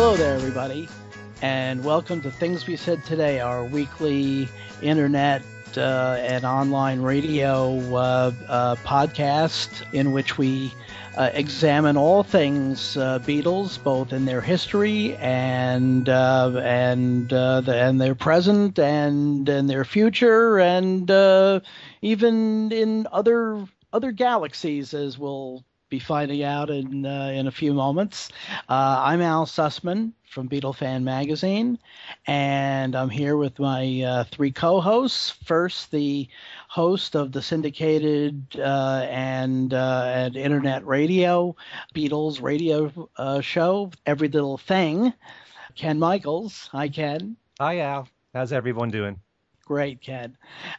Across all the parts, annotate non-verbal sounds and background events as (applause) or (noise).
Hello there, everybody, and welcome to Things We Said Today, our weekly internet uh, and online radio uh, uh, podcast in which we uh, examine all things uh, Beatles, both in their history and uh, and the, and their present and in their future, and even in other other galaxies, as we'll be finding out in uh, in a few moments. Uh, I'm Al Sussman from Beatle Fan Magazine, and I'm here with my uh, three co-hosts. First, the host of the syndicated uh, and uh, and internet radio Beatles radio uh, show, Every Little Thing, Ken Michaels. Hi, Ken. Hi, Al. How's everyone doing? Great, Ken.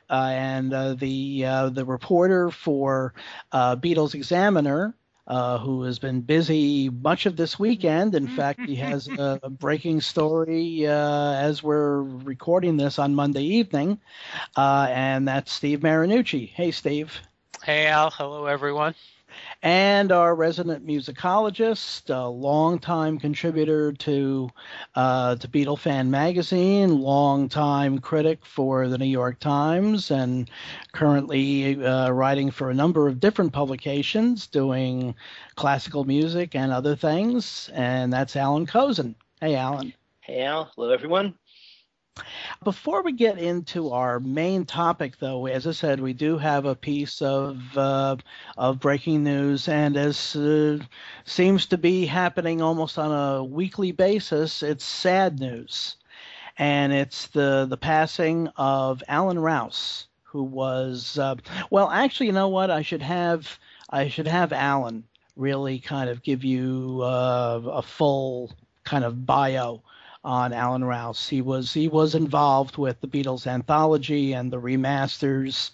Uh, and uh, the uh, the reporter for Beatles Examiner, uh, who has been busy much of this weekend. In fact, he has a, a breaking story uh, as we're recording this on Monday evening, uh, and that's Steve Marinucci. Hey, Steve. Hey, Al. Hello, everyone and our resident musicologist, a longtime contributor to uh, to Beatle Fan Magazine, longtime critic for the New York Times, and currently uh, writing for a number of different publications, doing classical music and other things. And that's Allan Kozinn. Hey, Allan. Hey, Al. Hello, everyone. Before we get into our main topic, though, as I said, we do have a piece of uh, of breaking news, and as uh, seems to be happening almost on a weekly basis, it's sad news, and it's the the passing of Allan Rouse, who was uh, well, actually, you know what? I should have I should have Allan really kind of give you uh, a full kind of bio on Allan Rouse. He was he was involved with the Beatles anthology and the remasters,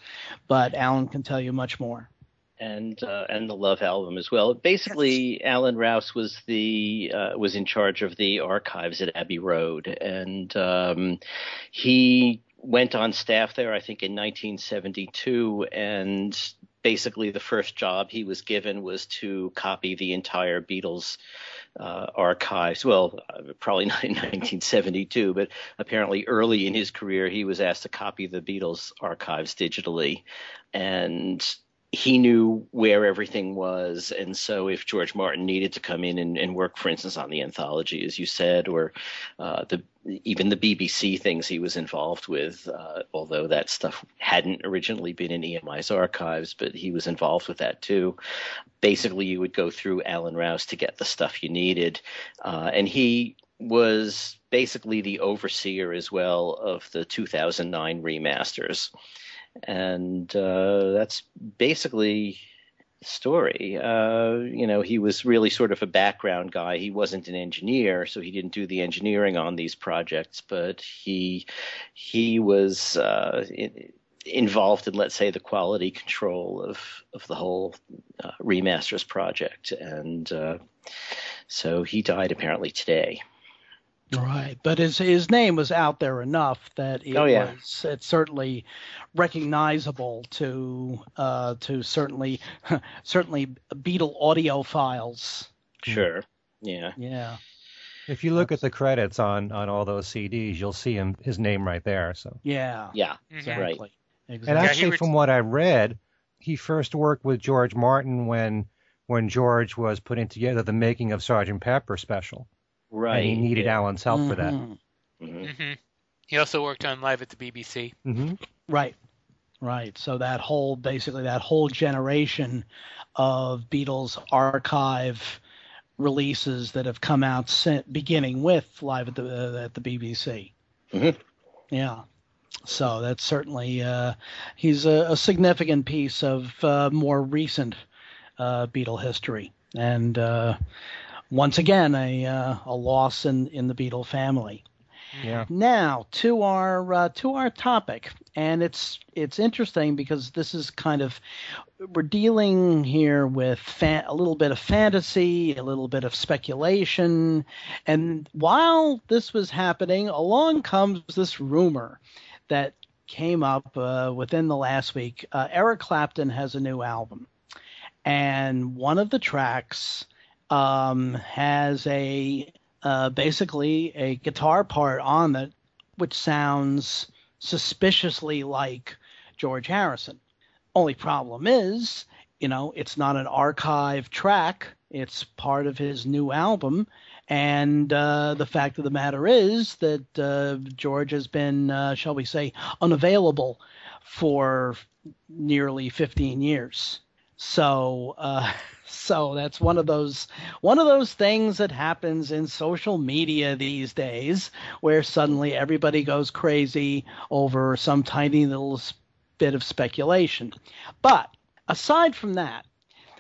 but Allan can tell you much more. And uh, and the Love album as well. Basically, Allan Rouse was the uh, was in charge of the archives at Abbey Road, and um, he went on staff there, I think, in 1972, and basically the first job he was given was to copy the entire Beatles uh, archives. Well, uh, probably (laughs) not in 1972, but apparently early in his career, he was asked to copy the Beatles archives digitally. And he knew where everything was, and so if George Martin needed to come in and, and work, for instance, on the anthology, as you said, or uh, the even the BBC things he was involved with, uh, although that stuff hadn't originally been in EMI's archives, but he was involved with that too. Basically, you would go through Allan Rouse to get the stuff you needed, uh, and he was basically the overseer as well of the 2009 remasters and uh, that's basically the story. Uh, you know, he was really sort of a background guy. He wasn't an engineer, so he didn't do the engineering on these projects, but he he was. Uh, in, involved in, let's say, the quality control of of the whole uh, remasters project, and uh, so he died apparently today. Right, but his his name was out there enough that it oh, yeah. was it's certainly recognizable to uh, to certainly (laughs) certainly Beatle audiophiles. Sure. Yeah. Yeah. If you look That's... at the credits on on all those CDs, you'll see him his name right there. So. Yeah. Yeah. Exactly. Right. Exactly. And actually, yeah, from what I read, he first worked with George Martin when when George was putting together the making of Sergeant Pepper special. Right. And he needed yeah. Allan's help mm-hmm. for that. Mm-hmm. mm-hmm. He also worked on Live at the BBC. Mm-hmm. Right. Right. So that whole, basically, that whole generation of Beatles archive releases that have come out since, beginning with Live at the uh, at the BBC. Mm-hmm. Yeah. So that's certainly uh, he's a, a, significant piece of uh, more recent uh, Beatle history, and uh, once again a uh, a loss in in the Beatle family. Yeah. Now to our uh, to our topic, and it's it's interesting because this is kind of we're dealing here with a little bit of fantasy, a little bit of speculation, and while this was happening, along comes this rumor that came up uh, within the last week. Uh, Eric Clapton has a new album, and one of the tracks um, has a uh, basically a guitar part on it which sounds suspiciously like George Harrison. Only problem is, you know, it's not an archive track. It's part of his new album. And uh, the fact of the matter is that uh, George has been, uh, shall we say, unavailable for nearly 15 years. So, uh, (laughs) so that's one of those one of those things that happens in social media these days, where suddenly everybody goes crazy over some tiny little bit of speculation. But aside from that,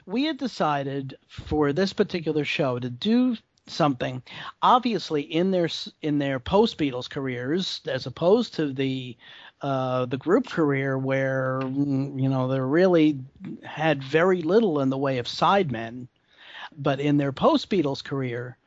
we had decided for this particular show to do something obviously in their in their post Beatles careers as opposed to the uh, the group career where mm, you know they really had very little in the way of sidemen, but in their post Beatles career,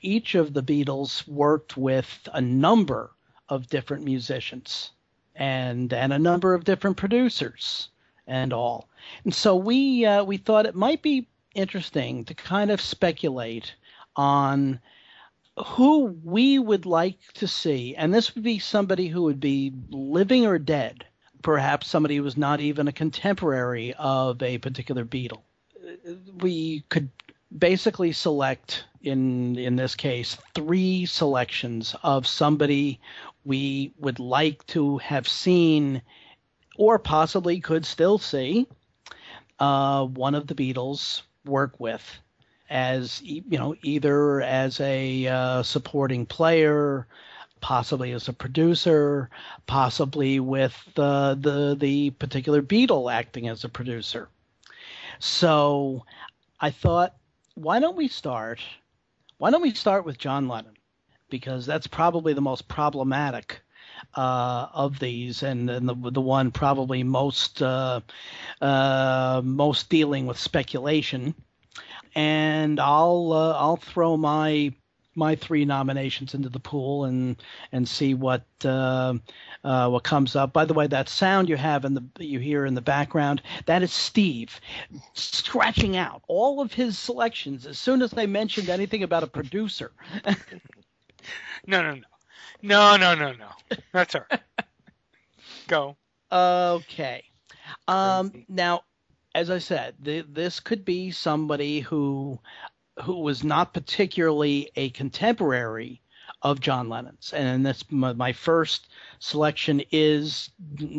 each of the Beatles worked with a number of different musicians and and a number of different producers and all. And so we uh, we thought it might be interesting to kind of speculate on who we would like to see, and this would be somebody who would be living or dead, perhaps somebody who was not even a contemporary of a particular Beatle. We could basically select in in this case three selections of somebody we would like to have seen or possibly could still see uh, one of the Beatles work with as you know either as a uh, supporting player possibly as a producer possibly with uh, the the particular beatle acting as a producer. So i thought why don't we start why don't we start with john lennon? Because that's probably the most problematic uh, of these, and, and, the the one probably most uh, uh, most dealing with speculation and I'll uh, I'll throw my my three nominations into the pool and and see what uh, uh, what comes up. By the way, that sound you have in the you hear in the background that is Steve scratching out all of his selections as soon as they mentioned anything about a producer. (laughs) no, no, no, no, no, no, no. That's all right. (laughs) Go. Okay. Um, now as I said, this could be somebody who who was not particularly a contemporary of John Lennon's, and this my, my first selection is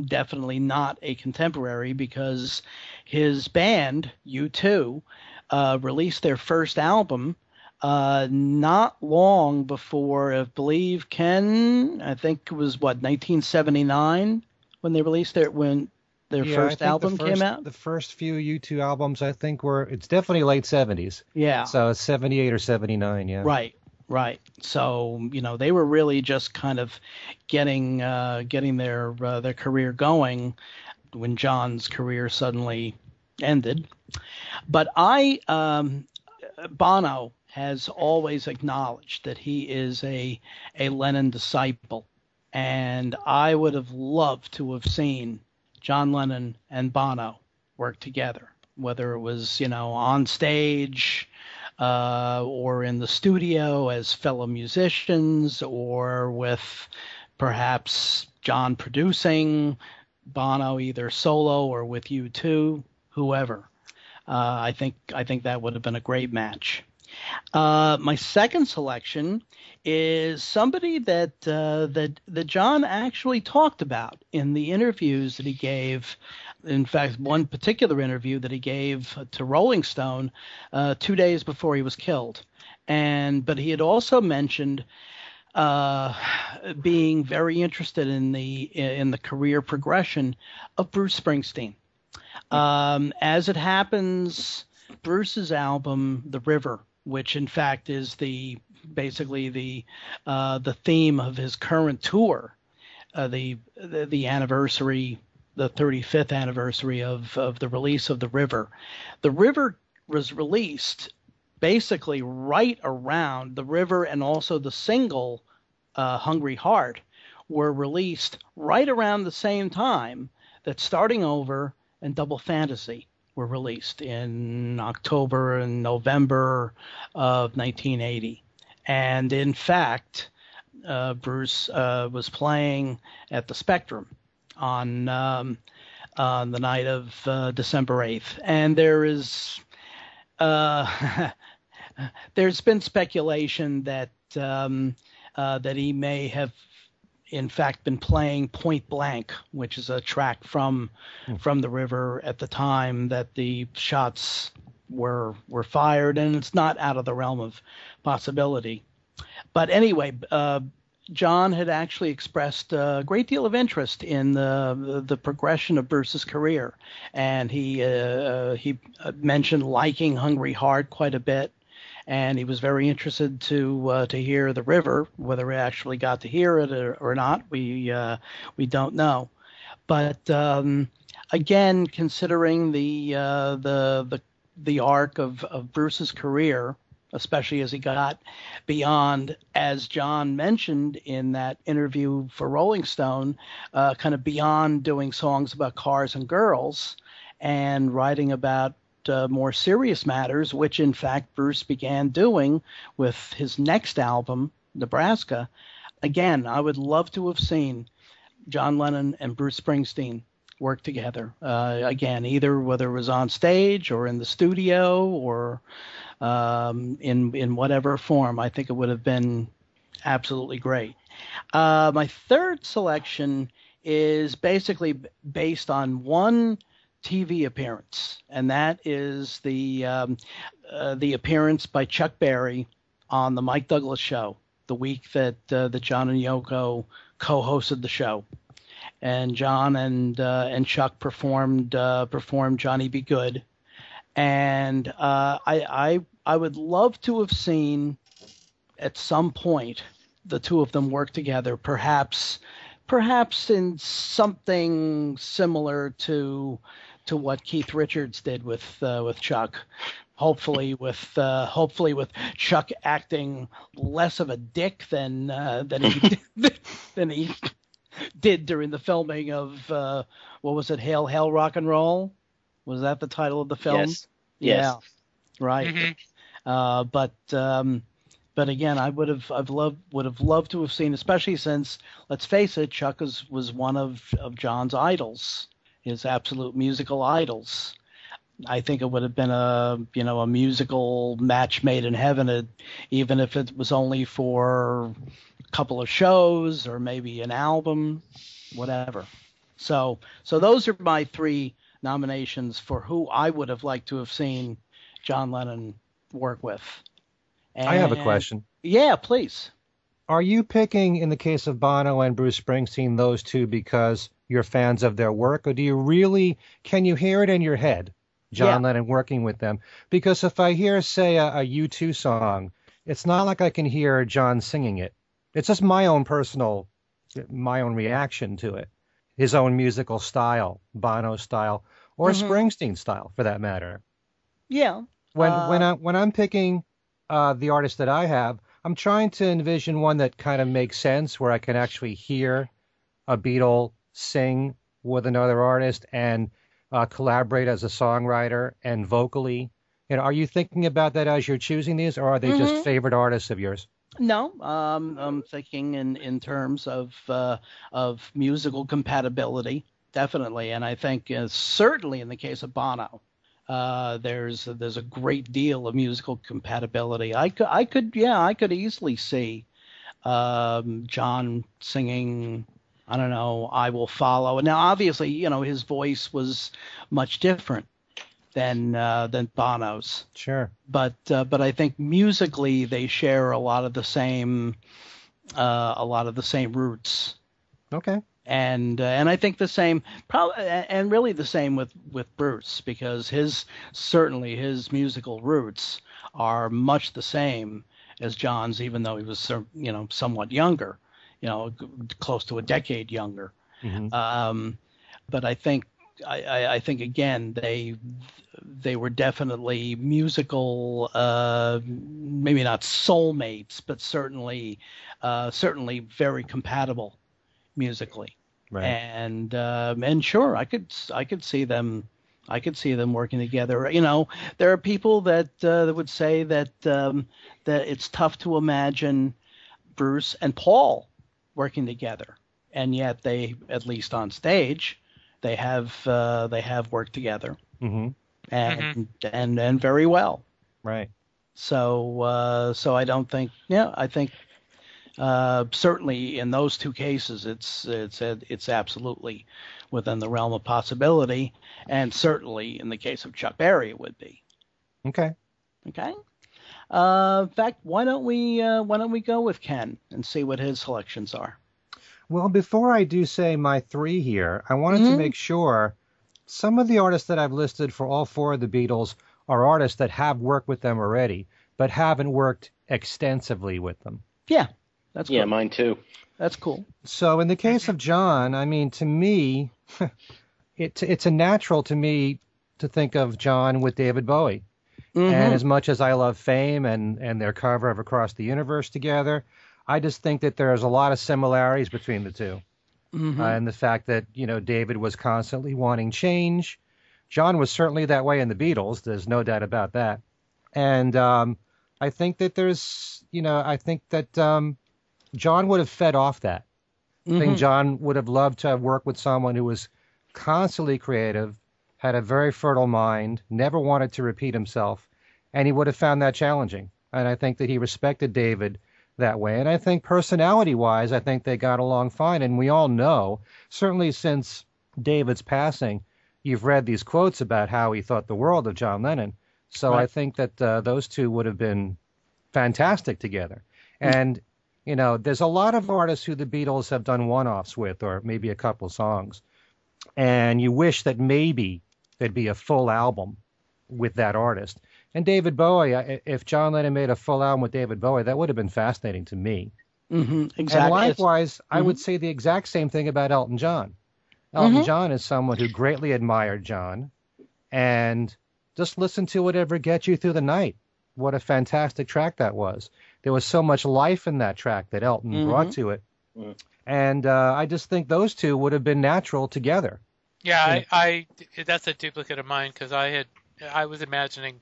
definitely not a contemporary because his band U2 uh, released their first album uh, not long before, I believe, Ken, I think it was what 1979 when they released their when their yeah, first album first, came out? The first few U2 albums, I think, were it's definitely late 70s. Yeah. So 78 or 79, yeah. Right. Right. So you know they were really just kind of getting uh, getting their uh, their career going when John's career suddenly ended. But I um, Bono has always acknowledged that he is a a Lennon disciple, and I would have loved to have seen John Lennon and Bono worked together, whether it was, you know, on stage uh, or in the studio as fellow musicians or with perhaps John producing, Bono either solo or with U2, whoever. Uh, I think I think that would have been a great match. Uh, my second selection is somebody that uh, that that John actually talked about in the interviews that he gave. In fact, one particular interview that he gave to Rolling Stone uh, two days before he was killed, and but he had also mentioned uh, being very interested in the in the career progression of Bruce Springsteen. Um, as it happens, Bruce's album, The River, which in fact is the basically the uh, the theme of his current tour, uh, the, the, the anniversary, the 35th anniversary of of the release of the River. The River was released basically right around the River and also the single uh, Hungry Heart were released right around the same time that Starting Over and Double Fantasy were released in October and November of 1980. And in fact, uh, Bruce uh, was playing at the Spectrum on um, on the night of uh, December 8th, and there is uh, (laughs) there's been speculation that um, uh, that he may have in fact been playing Point Blank, which is a track from hmm. from the river at the time that the shots were were fired, and it's not out of the realm of possibility. But anyway, uh, John had actually expressed a great deal of interest in the the, progression of Bruce's career, and he uh he mentioned liking Hungry Heart quite a bit, and he was very interested to uh, to hear the River. Whether we actually got to hear it or, or not, we uh, we don't know. But um, again, considering the uh, the the the arc of, of Bruce's career, especially as he got beyond, as John mentioned in that interview for Rolling Stone, uh, kind of beyond doing songs about cars and girls and writing about uh, more serious matters, which in fact Bruce began doing with his next album, Nebraska. Again, I would love to have seen John Lennon and Bruce Springsteen work together. Uh, again, either whether it was on stage or in the studio or um, in in whatever form. I think it would have been absolutely great. Uh, my third selection is basically based on one TV appearance, and that is the um, uh, the appearance by Chuck Berry on the Mike Douglas Show, the week that uh, that John and Yoko co-hosted the show, and John and uh, and Chuck performed uh, performed Johnny B. Goode, and uh, I, I I would love to have seen at some point the two of them work together, perhaps perhaps in something similar to to what Keith Richards did with uh, with Chuck. Hopefully, with uh, hopefully with Chuck acting less of a dick than uh, than he (laughs) than he did during the filming of uh, what was it? Hail, Hail, Rock and Roll. Was that the title of the film? Yes. Yeah. Yes. Right. Mm-hmm. Uh, but um, but again, I would have I've loved would have loved to have seen, especially since let's face it, Chuck was was one of of John's idols, his absolute musical idols. I think it would have been a you know a musical match made in heaven, uh, even if it was only for a couple of shows or maybe an album, whatever. So so those are my three nominations for who I would have liked to have seen John Lennon work with. And, I have a question. Yeah, please. Are you picking, in the case of Bono and Bruce Springsteen, those two because you're fans of their work, or do you really can you hear it in your head, John yeah. Lennon working with them? Because if I hear, say, a a U2 song, it's not like I can hear John singing it. It's just my own personal, my own reaction to it his own musical style, Bono style, or mm-hmm. Springsteen style for that matter. Yeah. When uh, when I when I'm picking uh, the artist that I have, I'm trying to envision one that kind of makes sense where I can actually hear a Beatle sing with another artist and uh, collaborate as a songwriter and vocally. You know, are you thinking about that as you're choosing these, or are they mm-hmm. just favorite artists of yours? No, um, I'm thinking in in terms of uh, of musical compatibility, definitely, and I think uh, certainly in the case of Bono, uh, there's there's a great deal of musical compatibility. I could I could yeah I could easily see um, John singing. I don't know. I will follow. Now, obviously, you know his voice was much different than uh, than Bono's. Sure. But uh, but I think musically they share a lot of the same uh, a lot of the same roots. Okay. And uh, and I think the same probably and really the same with with Bruce because his certainly his musical roots are much the same as John's even though he was you know somewhat younger, you know close to a decade younger. Mm-hmm. Um, but I think I, I, think again they they were definitely musical, uh, maybe not soulmates, but certainly uh, certainly very compatible musically. Right. And um, and sure, I could I could see them I could see them working together. You know, there are people that uh, that would say that um, that it's tough to imagine Bruce and Paul working together, and yet they, at least on stage, they have uh, they have worked together, hmm and Mhm. and and very well. Right. So uh, so I don't think yeah I think uh, certainly in those two cases it's it's it's absolutely within the realm of possibility, and certainly in the case of Chuck Berry it would be. Okay. Okay. Uh, in fact, why don't we uh, why don't we go with Ken and see what his selections are? Well, before I do say my three here, I wanted Mhm. to make sure some of the artists that I've listed for all four of the Beatles are artists that have worked with them already, but haven't worked extensively with them. Yeah, that's Yeah, cool. mine too. That's cool. So in the case of John, I mean, to me, (laughs) it, it's a natural to me to think of John with David Bowie. Mhm. And as much as I love Fame and, and their cover of Across the Universe together, I just think that there's a lot of similarities between the 2 Mhm. Uh, and the fact that, you know, David was constantly wanting change. John was certainly that way in the Beatles. There's no doubt about that. And um, I think that there's, you know, I think that um, John would have fed off that. I think Mhm. John would have loved to have worked with someone who was constantly creative, had a very fertile mind, never wanted to repeat himself, and he would have found that challenging. And I think that he respected David that way. And I think personality wise, I think they got along fine. And we all know, certainly since David's passing, you've read these quotes about how he thought the world of John Lennon. So I think that uh, those two would have been fantastic together. And you know, there's a lot of artists who the Beatles have done one-offs with, or maybe a couple songs, and you wish that maybe there'd be a full album with that artist. And David Bowie, if John Lennon made a full album with David Bowie, that would have been fascinating to me. Mhm. Exactly. And It's- likewise, I would say the exact same thing about Elton John. Elton John is someone who greatly admired John, and just listen to whatever gets you through the night. What a fantastic track that was. There was so much life in that track that Elton brought to it, and uh, I just think those two would have been natural together. Yeah, I, I that's a duplicate of mine because I had I was imagining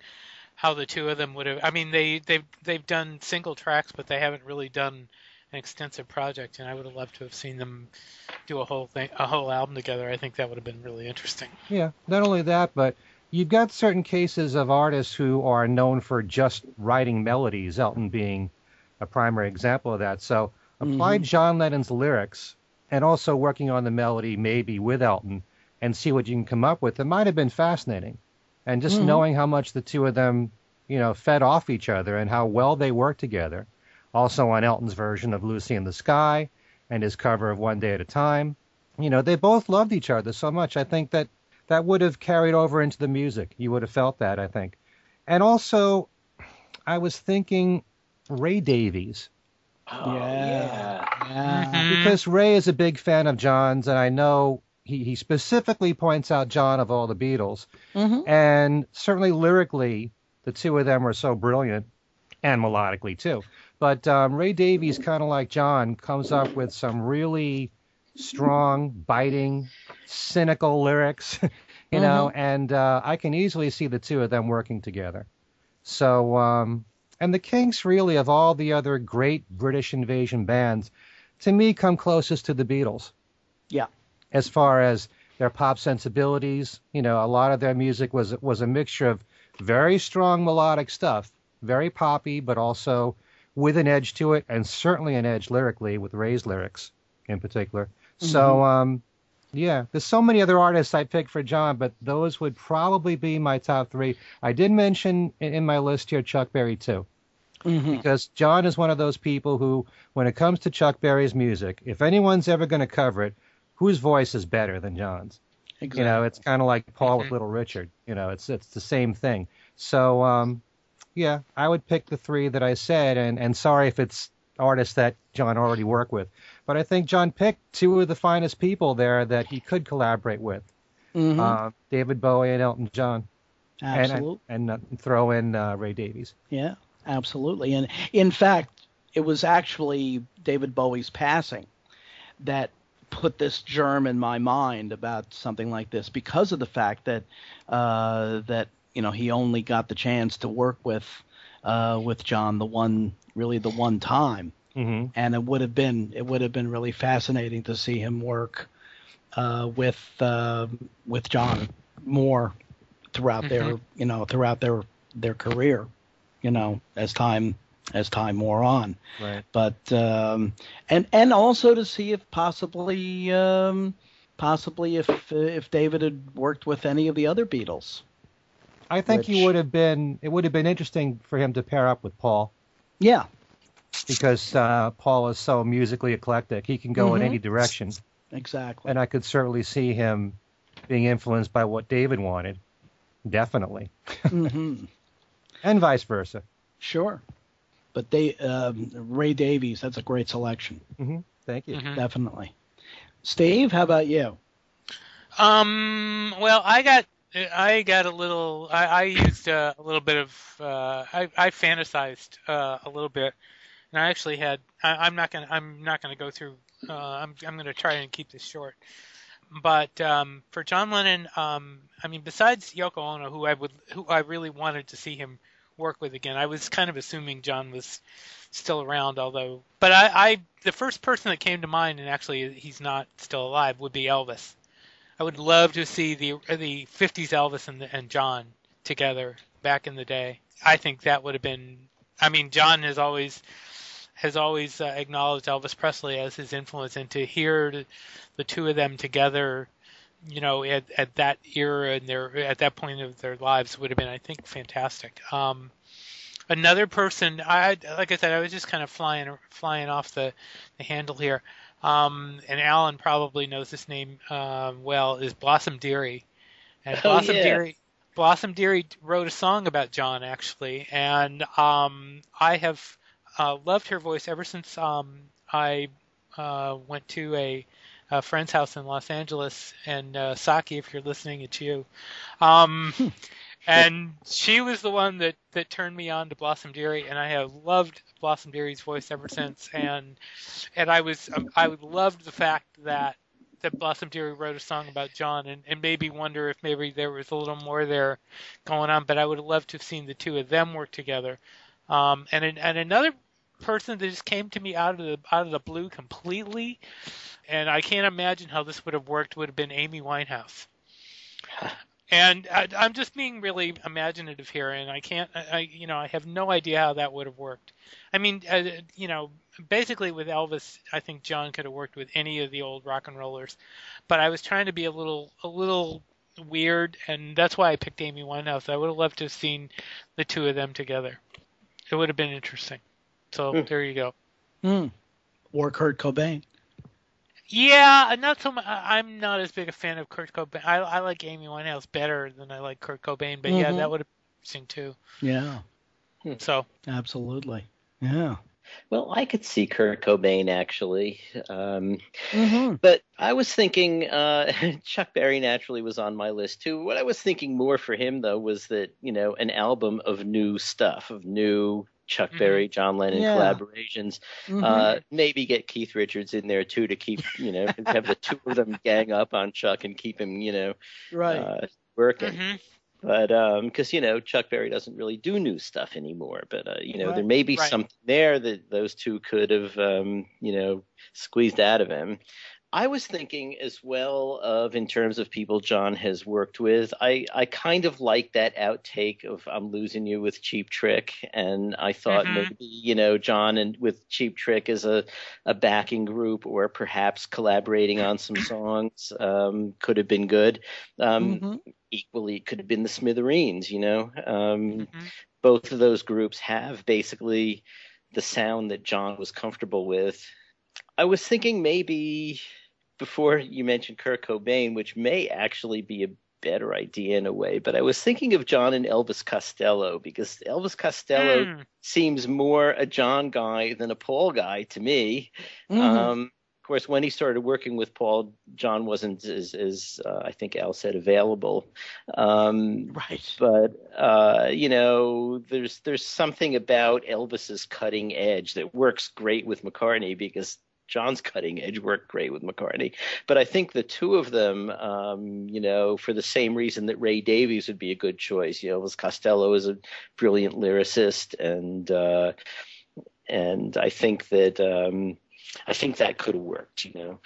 how the two of them would have. I mean, they they've they've done single tracks, but they haven't really done an extensive project, and I would have loved to have seen them do a whole thing, a whole album together. I think that would have been really interesting. Yeah, not only that, but you've got certain cases of artists who are known for just writing melodies, Elton being a primary example of that. So apply mm-hmm. John Lennon's lyrics and also working on the melody maybe with Elton and see what you can come up with. It might have been fascinating. And just Mhm. knowing how much the two of them, you know, fed off each other and how well they worked together. Also on Elton's version of Lucy in the Sky and his cover of One Day at a Time. You know, they both loved each other so much. I think that that would have carried over into the music. You would have felt that, I think. And also, I was thinking Ray Davies Oh, Yeah. Yeah. Mhm. because Ray is a big fan of John's, and I know he, he specifically points out John of all the Beatles. Mhm. And certainly lyrically, the two of them are so brilliant, and melodically too. But um, Ray Davies, kind of like John, comes up with some really strong, biting, cynical lyrics, (laughs) you know, and uh, I can easily see the two of them working together. So, um, and the Kinks really, of all the other great British invasion bands, to me come closest to the Beatles Yeah. As far as their pop sensibilities. You know, a lot of their music was was a mixture of very strong melodic stuff, very poppy, but also with an edge to it, and certainly an edge lyrically with Ray's lyrics in particular. So, um, yeah, there's so many other artists I picked for John, but those would probably be my top three. I did mention in my list here Chuck Berry too Mhm. because John is one of those people who, when it comes to Chuck Berry's music, if anyone's ever going to cover it, whose voice is better than John's? Exactly. You know, it's kind of like Paul with Mhm. Little Richard. You know, it's it's the same thing. So, um, yeah, I would pick the three that I said, and and sorry if it's artists that John already worked with, but I think John picked two of the finest people there that he could collaborate with, Mhm. uh, David Bowie and Elton John, and Absolutely. and, and uh, throw in uh, Ray Davies. Yeah, absolutely. And in fact, it was actually David Bowie's passing that put this germ in my mind about something like this because of the fact that uh, that you know he only got the chance to work with uh, with John the one really the one time, Mm-hmm. and it would have been it would have been really fascinating to see him work uh, with uh, with John more throughout their you know throughout their their career, you know as time as time wore on. Right. But um, and and also to see if possibly um, possibly if if David had worked with any of the other Beatles. I think he would have been. It would have been interesting for him to pair up with Paul Yeah, because uh, Paul is so musically eclectic. He can go in Mhm. any direction, exactly. and I could certainly see him being influenced by what David wanted. Definitely, hmm (laughs) and vice versa. Sure. But they um, Ray Davies, that's a great selection. hmm Thank you. Mhm. Definitely. Steve, how about you? Um. Well, I got I got a little. I, I used uh, a little bit of. Uh, I I fantasized uh, a little bit, and I actually had. I, I'm not gonna. I'm not gonna go through. Uh, I'm I'm gonna try and keep this short. But um, for John Lennon, um, I mean, besides Yoko Ono, who I would, who I really wanted to see him work with again, I was kind of assuming John was still around. Although, but I, I the first person that came to mind, and actually he's not still alive, would be Elvis. I would love to see the the 50s Elvis and, and John together back in the day. I think that would have been. I mean, John has always has always uh, acknowledged Elvis Presley as his influence, and to hear the two of them together, you know, at, at that era and their at that point of their lives would have been, I think, fantastic. Um, another person, I like I said, I was just kind of flying flying off the, the handle here. Um, and Allan probably knows this name uh, well, is Blossom Dearie. And Oh, Blossom yeah. Dearie, Blossom Dearie wrote a song about John actually, and um, I have uh, loved her voice ever since um, I uh, went to a, a friend's house in Los Angeles. And uh, Saki, if you're listening, it's you. Um, and she was the one that, that turned me on to Blossom Dearie, and I have loved Blossom Dearie's voice ever since. And and I was um, I loved the fact that that Blossom Dearie wrote a song about John, and, and maybe wonder if maybe there was a little more there going on. But I would have loved to have seen the two of them work together. Um, and and another person that just came to me out of the out of the blue completely, and I can't imagine how this would have worked. Would have been Amy Winehouse. (laughs) And I, I'm just being really imaginative here, and I can't, I, I- you know, I have no idea how that would have worked. I mean, uh, you know, basically with Elvis, I think John could have worked with any of the old rock and rollers, but I was trying to be a little, a little weird, and that's why I picked Amy Winehouse. I would have loved to have seen the two of them together. It would have been interesting. So Hmm. there you go. Hmm. Or Kurt Cobain. Yeah, not so much. I'm not as big a fan of Kurt Cobain. I, I like Amy Winehouse better than I like Kurt Cobain, but yeah, Mhm. that would have been interesting too. Yeah, So absolutely. Yeah. Well, I could see Kurt Cobain actually. Um, Mm-hmm. But I was thinking uh, (laughs) Chuck Berry naturally was on my list too. What I was thinking more for him though was that you know an album of new stuff, of new Chuck Mhm. Berry, John Lennon Yeah. collaborations. Mm-hmm. Uh, maybe get Keith Richards in there too to keep you know have the two of them gang up on Chuck and keep him you know right. uh, working. hmm But because you know Chuck Berry doesn't really do new stuff anymore, but uh, you know there may be Right. something there that those two could have um, you know squeezed out of him. I was thinking as well of in terms of people John has worked with. I I kind of like that outtake of "I'm losing you" with Cheap Trick, and I thought Mhm. maybe you know John and with Cheap Trick as a a backing group or perhaps collaborating on some songs um, could have been good. Um, Mhm. equally it could have been the Smithereens, you know. Um, hmm both of those groups have basically the sound that John was comfortable with. I was thinking maybe before you mentioned Kurt Cobain, which may actually be a better idea in a way, but I was thinking of John and Elvis Costello because Elvis Costello Mm. seems more a John guy than a Paul guy to me. Mhm. Um, of course, when he started working with Paul, John wasn't as, as uh, I think Al said, available. Um, right. but uh, you know, there's there's something about Elvis's cutting edge that works great with McCartney because John's cutting edge worked great with McCartney. But I think the two of them, um, you know, for the same reason that Ray Davies would be a good choice. You know, Elvis Costello is a brilliant lyricist, and uh, and I think that um, I think that could have worked. You know.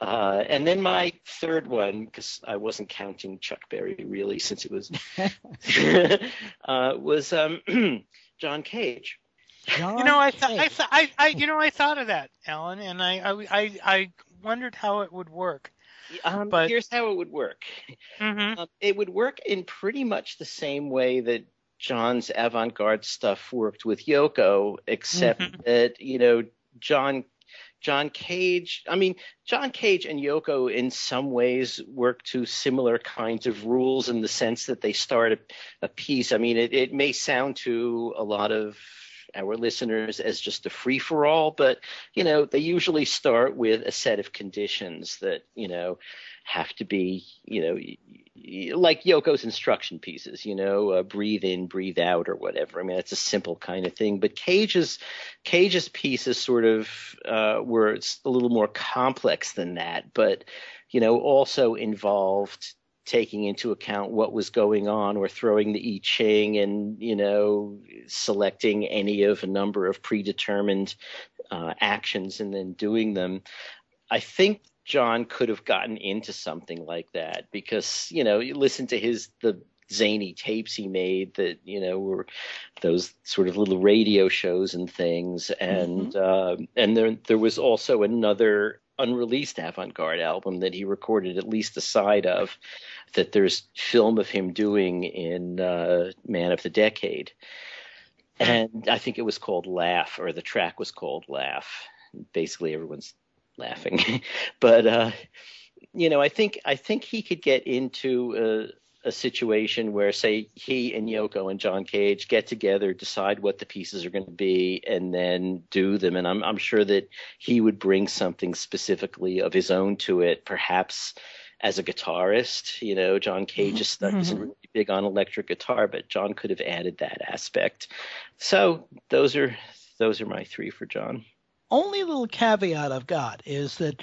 Uh, and then my third one, because I wasn't counting Chuck Berry really, since it was (laughs) uh, was um, (clears throat) John Cage. John You know, I thought, I, th- I, I, you know, I thought of that, Allan, and I, I, I, I wondered how it would work. Um, But- here's how it would work. Mm-hmm. Um, it would work in pretty much the same way that John's avant-garde stuff worked with Yoko, except Mhm. that you know John John Cage. I mean, John Cage and Yoko in some ways work to similar kinds of rules in the sense that they start a, a piece. I mean, it, it may sound to a lot of our listeners as just a free for all, but you know, they usually start with a set of conditions that you know have to be, you know, like Yoko's instruction pieces, you know, uh, breathe in, breathe out, or whatever. I mean, it's a simple kind of thing. But Cage's Cage's pieces sort of uh, were a little more complex than that, but you know, also involved taking into account what was going on or throwing the I Ching and, you know, selecting any of a number of predetermined uh, actions and then doing them. I think John could have gotten into something like that because, you know, you listen to his, the, zany tapes he made that you know were those sort of little radio shows and things and uh, and there there was also another unreleased avant-garde album that he recorded at least a side of that there's film of him doing in uh, Man of the Decade. And I think it was called Laugh or the track was called Laugh. Basically everyone's laughing. (laughs) But uh you know I think I think he could get into a, situation where say he and Yoko and John Cage get together decide what the pieces are going to be and then do them. And I'm I'm sure that he would bring something specifically of his own to it perhaps as a guitarist. You know John mm-hmm. Cage is isn't mm-hmm. really big on electric guitar but John could have added that aspect. So those are those are my three for John. Only little caveat I've got is that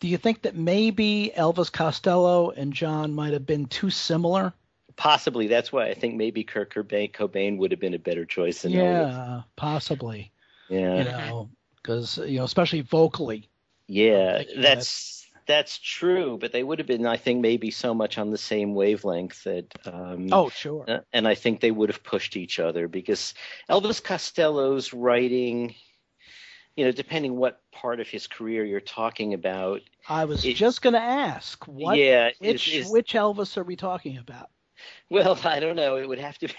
do you think that maybe Elvis Costello and John might have been too similar? possibly that's why I think maybe Kurt Cobain, Cobain would have been a better choice than Elvis. yeah, possibly. yeah You know, because you know, especially vocally. Yeah, thinking that's that's true, but they would have been, I think, maybe so much on the same wavelength that. Um, Oh, sure. uh, and I think they would have pushed each other because Elvis Costello's writing, you know, depending what part of his career you're talking about, I was it- just going to ask what yeah, which is, is, which Elvis are we talking about? well, (laughs) I don't know. It would have to be.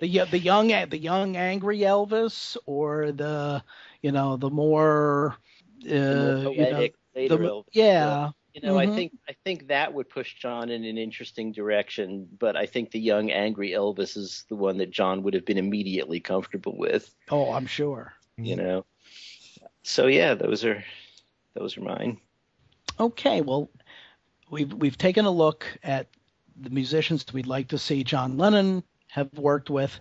The the young the young angry Elvis or the you know the more uh, the more you know, poetic later the, Elvis. yeah You know, I Mhm. think I think that would push John in an interesting direction, but I think the young angry Elvis is the one that John would have been immediately comfortable with. oh I'm sure. you know. So yeah, those are those are mine. Okay, well, we've we've taken a look at the musicians that we'd like to see John Lennon have worked with.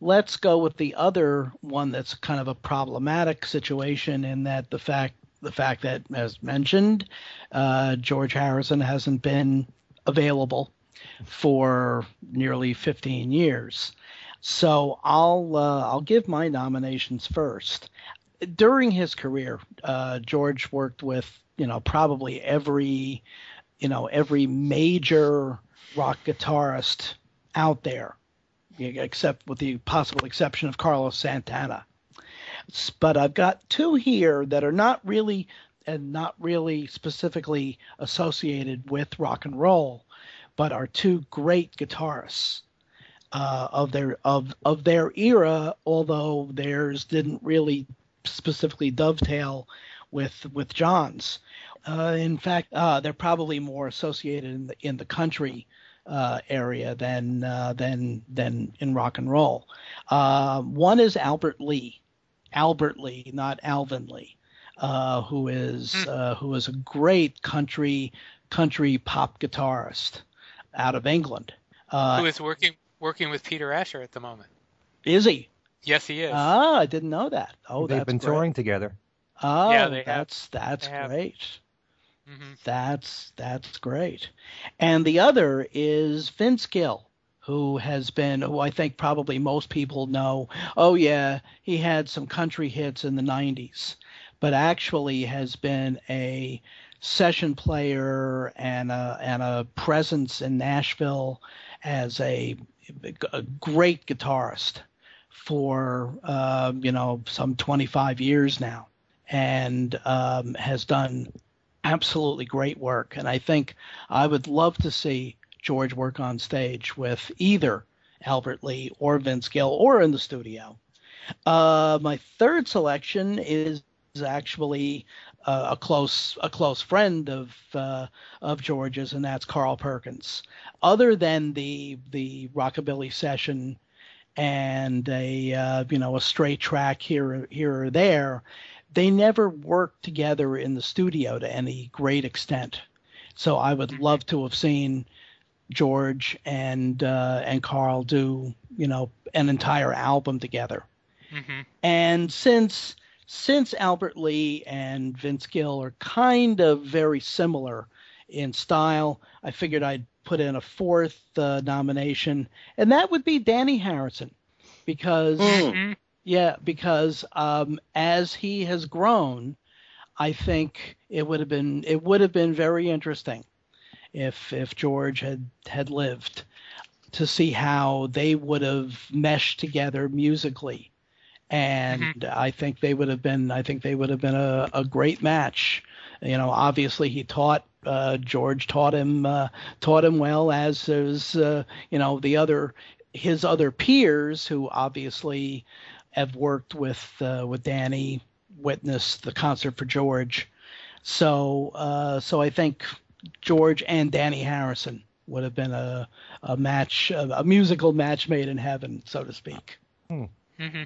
Let's go with the other one that's kind of a problematic situation in that the fact the fact that, as mentioned, uh, George Harrison hasn't been available for nearly 15 years. So I'll uh, I'll give my nominations first. During his career, uh, George worked with you know probably every you know every major rock guitarist out there except with the possible exception of Carlos Santana. But I've got two here that are not really and not really specifically associated with rock and roll but are two great guitarists uh, of their of of their era although theirs didn't really specifically dovetail with with John's uh, in fact, uh, they're probably more associated in the in the country uh, area than uh, than than in rock and roll. Uh, one is Albert Lee, Albert Lee, not Alvin Lee, uh, who is Hmm. uh, who is a great country country pop guitarist out of England. Uh, Who is working working with Peter Asher at the moment? is he? Yes, he is. Ah, I didn't know that. Oh, They've that's been great. touring together. Oh, Yeah, they have- that's that's they have. great. hmm That's that's great. And the other is Vince Gill, who has been who I think probably most people know. Oh yeah, he had some country hits in the 90s, but actually has been a session player and a and a presence in Nashville as a, a great guitarist for uh, you know some 25 years now and um, has done absolutely great work. And I think I would love to see George work on stage with either Albert Lee or Vince Gill or in the studio. Uh, my third selection is actually uh, a close a close friend of uh, of George's, and that's Carl Perkins. Other than the the rockabilly session and a uh, you know a straight track here here or there, they never worked together in the studio to any great extent. So I would love to have seen George and uh, and Carl do you know an entire album together. hmm And since since Albert Lee and Vince Gill are kind of very similar in style, I figured I'd put in a fourth uh, nomination, and that would be Dhani Harrison, because Mm. hmm yeah, because um, as he has grown, I think it would have been it would have been very interesting if if George had had lived to see how they would have meshed together musically, and I think they would have been I think they would have been a, a great match. You know, obviously he taught uh, George taught him uh, taught him well as as uh, you know the other his other peers who obviously have worked with uh, with Dhani, witnessed the concert for George. So uh, so I think George and Dhani Harrison would have been a a match, a, a musical match made in heaven, so to speak. hmm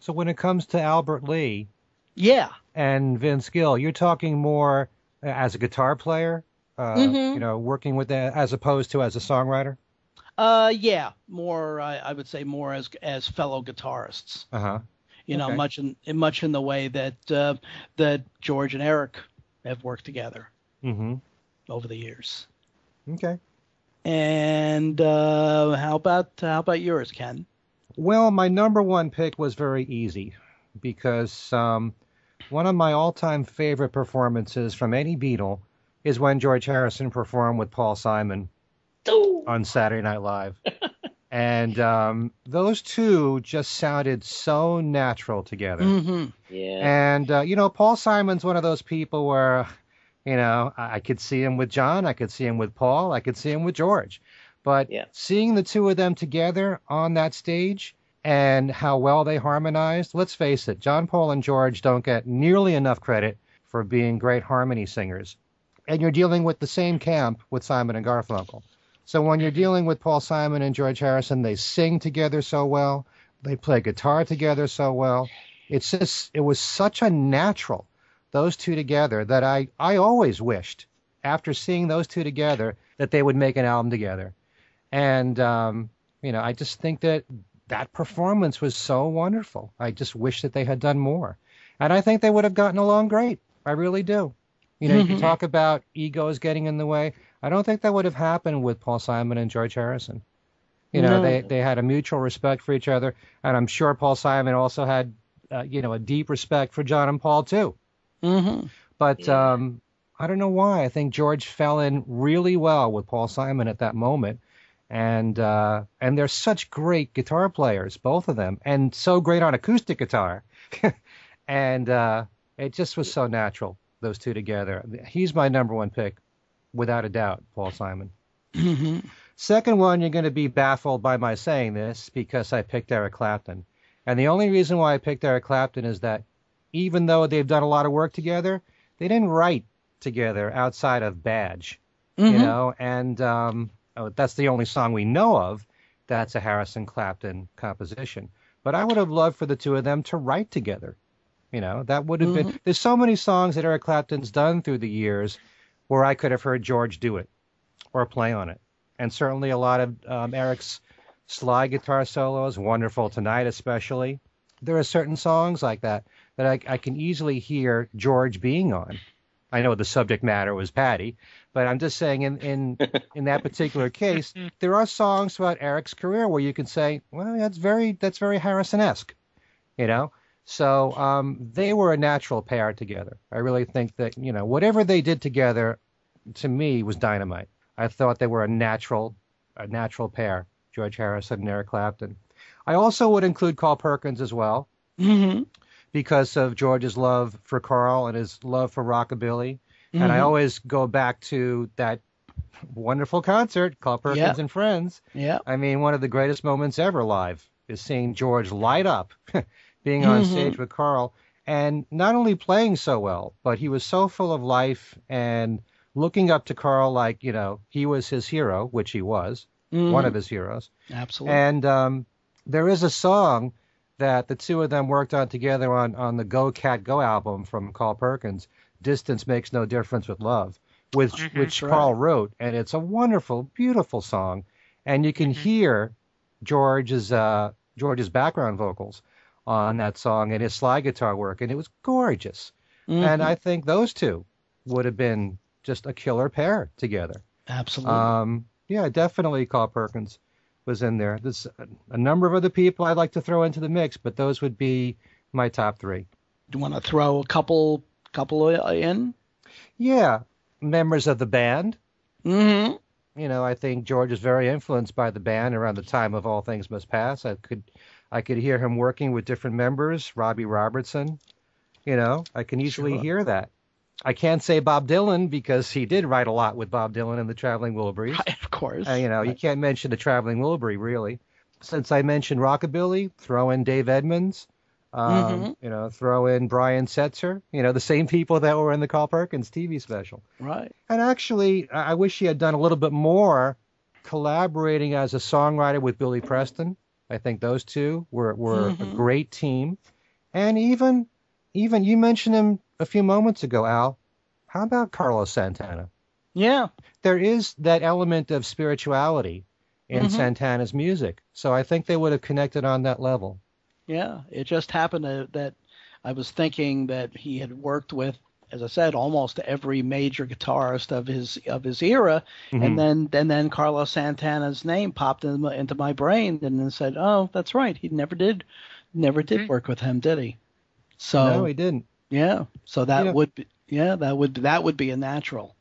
So when it comes to Albert Lee Yeah. and Vince Gill, you're talking more uh, as a guitar player, uh, Mhm. you know, working with that as opposed to as a songwriter. Uh, yeah, more I, I would say more as as fellow guitarists. Uh huh. You know, Okay. much in, in much in the way that uh, that George and Eric have worked together Mm-hmm. over the years. Okay. And uh, how about how about yours, Ken? Well, my number one pick was very easy because um, one of my all-time favorite performances from any Beatle is when George Harrison performed with Paul Simon on Saturday Night Live. (laughs) and um, those two just sounded so natural together. Mm-hmm. Yeah. And uh, you know, Paul Simon's one of those people where, you know, I, I could see him with John, I could see him with Paul, I could see him with George. But Yeah. seeing the two of them together on that stage and how well they harmonized, let's face it, John Paul and George don't get nearly enough credit for being great harmony singers. And you're dealing with the same camp with Simon and Garfunkel. So when you're dealing with Paul Simon and George Harrison, they sing together so well, they play guitar together so well. It's just it was such a natural those two together that I I always wished after seeing those two together that they would make an album together. And um, you know, I just think that that performance was so wonderful. I just wish that they had done more. And I think they would have gotten along great. I really do. You know, you can Mhm. talk about egos getting in the way. I don't think that would have happened with Paul Simon and George Harrison. You know, No. they they had a mutual respect for each other, and I'm sure Paul Simon also had, uh, you know, a deep respect for John and Paul too. Mm-hmm. But Yeah. um, I don't know why. I think George fell in really well with Paul Simon at that moment, and uh, and they're such great guitar players, both of them, and so great on acoustic guitar, (laughs) and uh, it just was so natural those two together. He's my number one pick, without a doubt, Paul Simon. Mm-hmm. Second one, you're going to be baffled by my saying this because I picked Eric Clapton. And the only reason why I picked Eric Clapton is that even though they've done a lot of work together, they didn't write together outside of Badge, Mm-hmm. you know, and um, that's the only song we know of that's a Harrison Clapton composition. But I would have loved for the two of them to write together. You know, that would have been. There's so many songs that Eric Clapton's done through the years where I could have heard George do it or play on it. And certainly a lot of um, Eric's slide guitar solos, wonderful tonight especially. There are certain songs like that that I, I can easily hear George being on. I know the subject matter was Pattie, but I'm just saying in in (laughs) in that particular case, there are songs about Eric's career where you can say, well, that's very that's very Harrison-esque, you know. So um, they were a natural pair together. I really think that you know whatever they did together, to me was dynamite. I thought they were a natural a natural pair, George Harrison and Eric Clapton. I also would include Carl Perkins as well. Mm-hmm because of George's love for Carl and his love for rockabilly. Mm-hmm. And I mm-hmm. always go back to that wonderful concert, Carl Perkins and Friends. Yeah. I mean, one of the greatest moments ever live is seeing George light up (laughs) being on mm-hmm. stage with Carl and not only playing so well, but he was so full of life and looking up to Carl like, you know, he was his hero, which he was, mm-hmm. one of his heroes. Absolutely. And um, there is a song that the two of them worked on together on, on the Go Cat Go album from Carl Perkins, Distance Makes No Difference with Love, which, mm-hmm, which Carl wrote. And it's a wonderful, beautiful song. And you can mm-hmm. hear George's, uh, George's background vocals on that song and his slide guitar work. And it was gorgeous. Mm-hmm. And I think those two would have been just a killer pair together. Absolutely. Um, yeah, definitely Carl Perkins was in there. There's a number of other people I'd like to throw into the mix, but those would be my top three. Do you want to throw a couple couple in? Yeah, members of the band. Mm-hmm. You know, I think George is very influenced by the band around the time of All Things Must Pass. I could I could hear him working with different members, Robbie Robertson. You know, I can easily sure. hear that. I can't say Bob Dylan because he did write a lot with Bob Dylan and the Traveling Wilburys. (laughs) Of course. Uh, you know, you can't mention the Traveling Wilbury really. Since I mentioned rockabilly, throw in Dave Edmunds. Um, mm-hmm. You know, throw in Brian Setzer. You know, the same people that were in the Carl Perkins TV special. Right. And actually, I wish he had done a little bit more collaborating as a songwriter with Billy Preston. I think those two were were mm-hmm. a great team. And even even you mentioned him a few moments ago, Al. How about Carlos Santana? Yeah. There is that element of spirituality in mm-hmm. Santana's music. So I think they would have connected on that level. Yeah. It just happened to, that I was thinking that he had worked with as I said, almost every major guitarist of his of his era, mm-hmm. and then and then Carlos Santana's name popped into my, into my brain, and then said, "Oh, that's right, he never did, never did work with him, did he?" So no, he didn't. Yeah, so that would be yeah that would that would be a natural.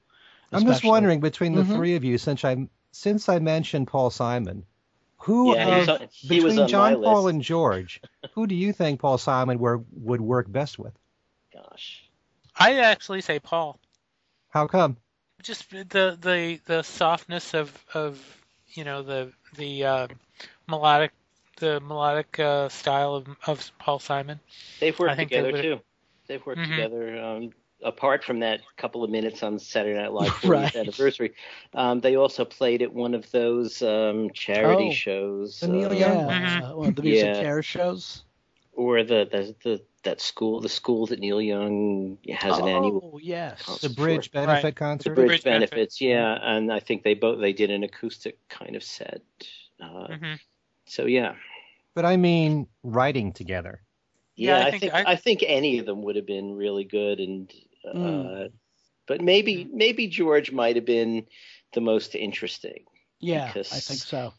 I'm just wondering between the mm-hmm. three of you, since I since I mentioned Paul Simon, who yeah, of, on, between John Paul and George, who do you think Paul Simon were, would work best with? Gosh, I actually say Paul. How come? Just the the the softness of of you know the the uh, melodic the melodic uh, style of of Paul Simon. They've worked together too. They've worked mm-hmm. together. Um, apart from that couple of minutes on Saturday Night Live (laughs) 40th right. anniversary, um, they also played at one of those um, charity oh, shows. The Neil uh, Young, mm-hmm. uh, well, the music yeah. care shows, or the, the the that school, the school that Neil Young has oh, an annual. yes, the Bridge for. benefit right. concert. The Bridge, Bridge benefits, benefits, yeah, and I think they both they did an acoustic kind of set. Uh, mm-hmm. So yeah. But I mean, writing together. Yeah, yeah I, I, think, I, I, think any of them would have been really good, and uh, mm. but maybe maybe George might have been the most interesting. Yeah, because, I think so.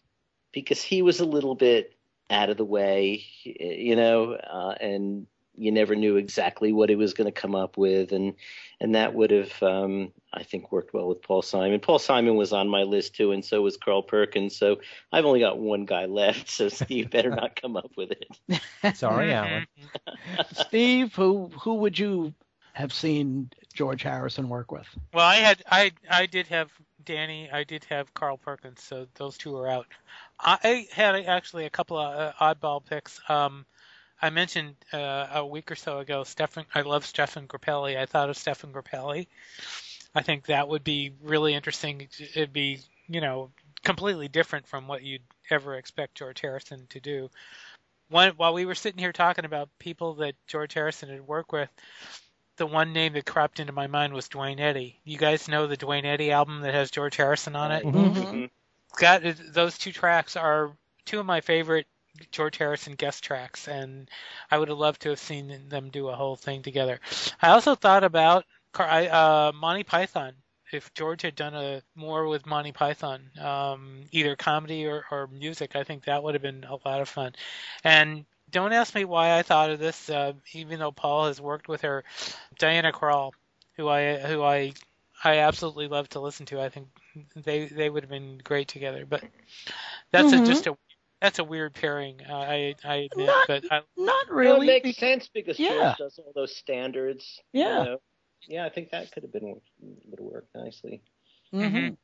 Because he was a little bit out of the way, you know, uh, and you never knew exactly what he was going to come up with, and and that would have, um, I think, worked well with Paul Simon. Paul Simon was on my list too, and so was Carl Perkins. So I've only got one guy left, so Steve better not come up with it. (laughs) Sorry, Allan. (laughs) Steve, who who would you have seen George Harrison work with? Well, I had I I did have Dhani. I did have Carl Perkins, so those two are out. I had actually a couple of uh, oddball picks. Um, I mentioned uh, a week or so ago, Stefan. I love Stefan Grappelli. I thought of Stefan Grappelli. I think that would be really interesting. It'd be, you know, completely different from what you'd ever expect George Harrison to do. One, while we were sitting here talking about people that George Harrison had worked with, the one name that cropped into my mind was Duane Eddy. You guys know the Duane Eddy album that has George Harrison on it? Mm-hmm. Got those two tracks are two of my favorite George Harrison guest tracks, and I would have loved to have seen them do a whole thing together. I also thought about uh, Monty Python. If George had done a more with Monty Python, um, either comedy or, or music, I think that would have been a lot of fun. And don't ask me why I thought of this, uh, even though Paul has worked with her. Diana Krall, who I who I I absolutely love to listen to. I think they they would have been great together. But that's mm-hmm. a, just a that's a weird pairing. Uh, I I admit, not, but I, not really. It makes sense because yeah. George does all those standards. Yeah. You know? Yeah, I think that could have been would have worked nicely. Mm-hmm.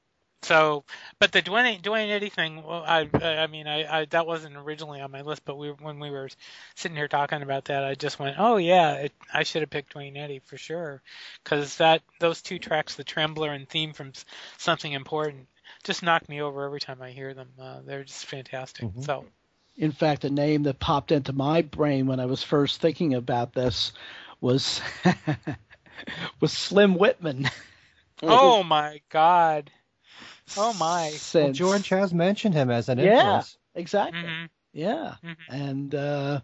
So, but the Dwayne Duane Eddy thing, well, I I mean, I, I that wasn't originally on my list, but we when we were sitting here talking about that, I just went, oh yeah, it, I should have picked Duane Eddy for sure, because that those two tracks, the Trembler and theme from Something Important, just knock me over every time I hear them. Uh, they're just fantastic. Mm-hmm. So, in fact, a name that popped into my brain when I was first thinking about this was (laughs) was Slim Whitman. oh my God. Oh my! Well, George has mentioned him as an yeah, influence. exactly. Mm-hmm. Yeah, mm-hmm. and uh,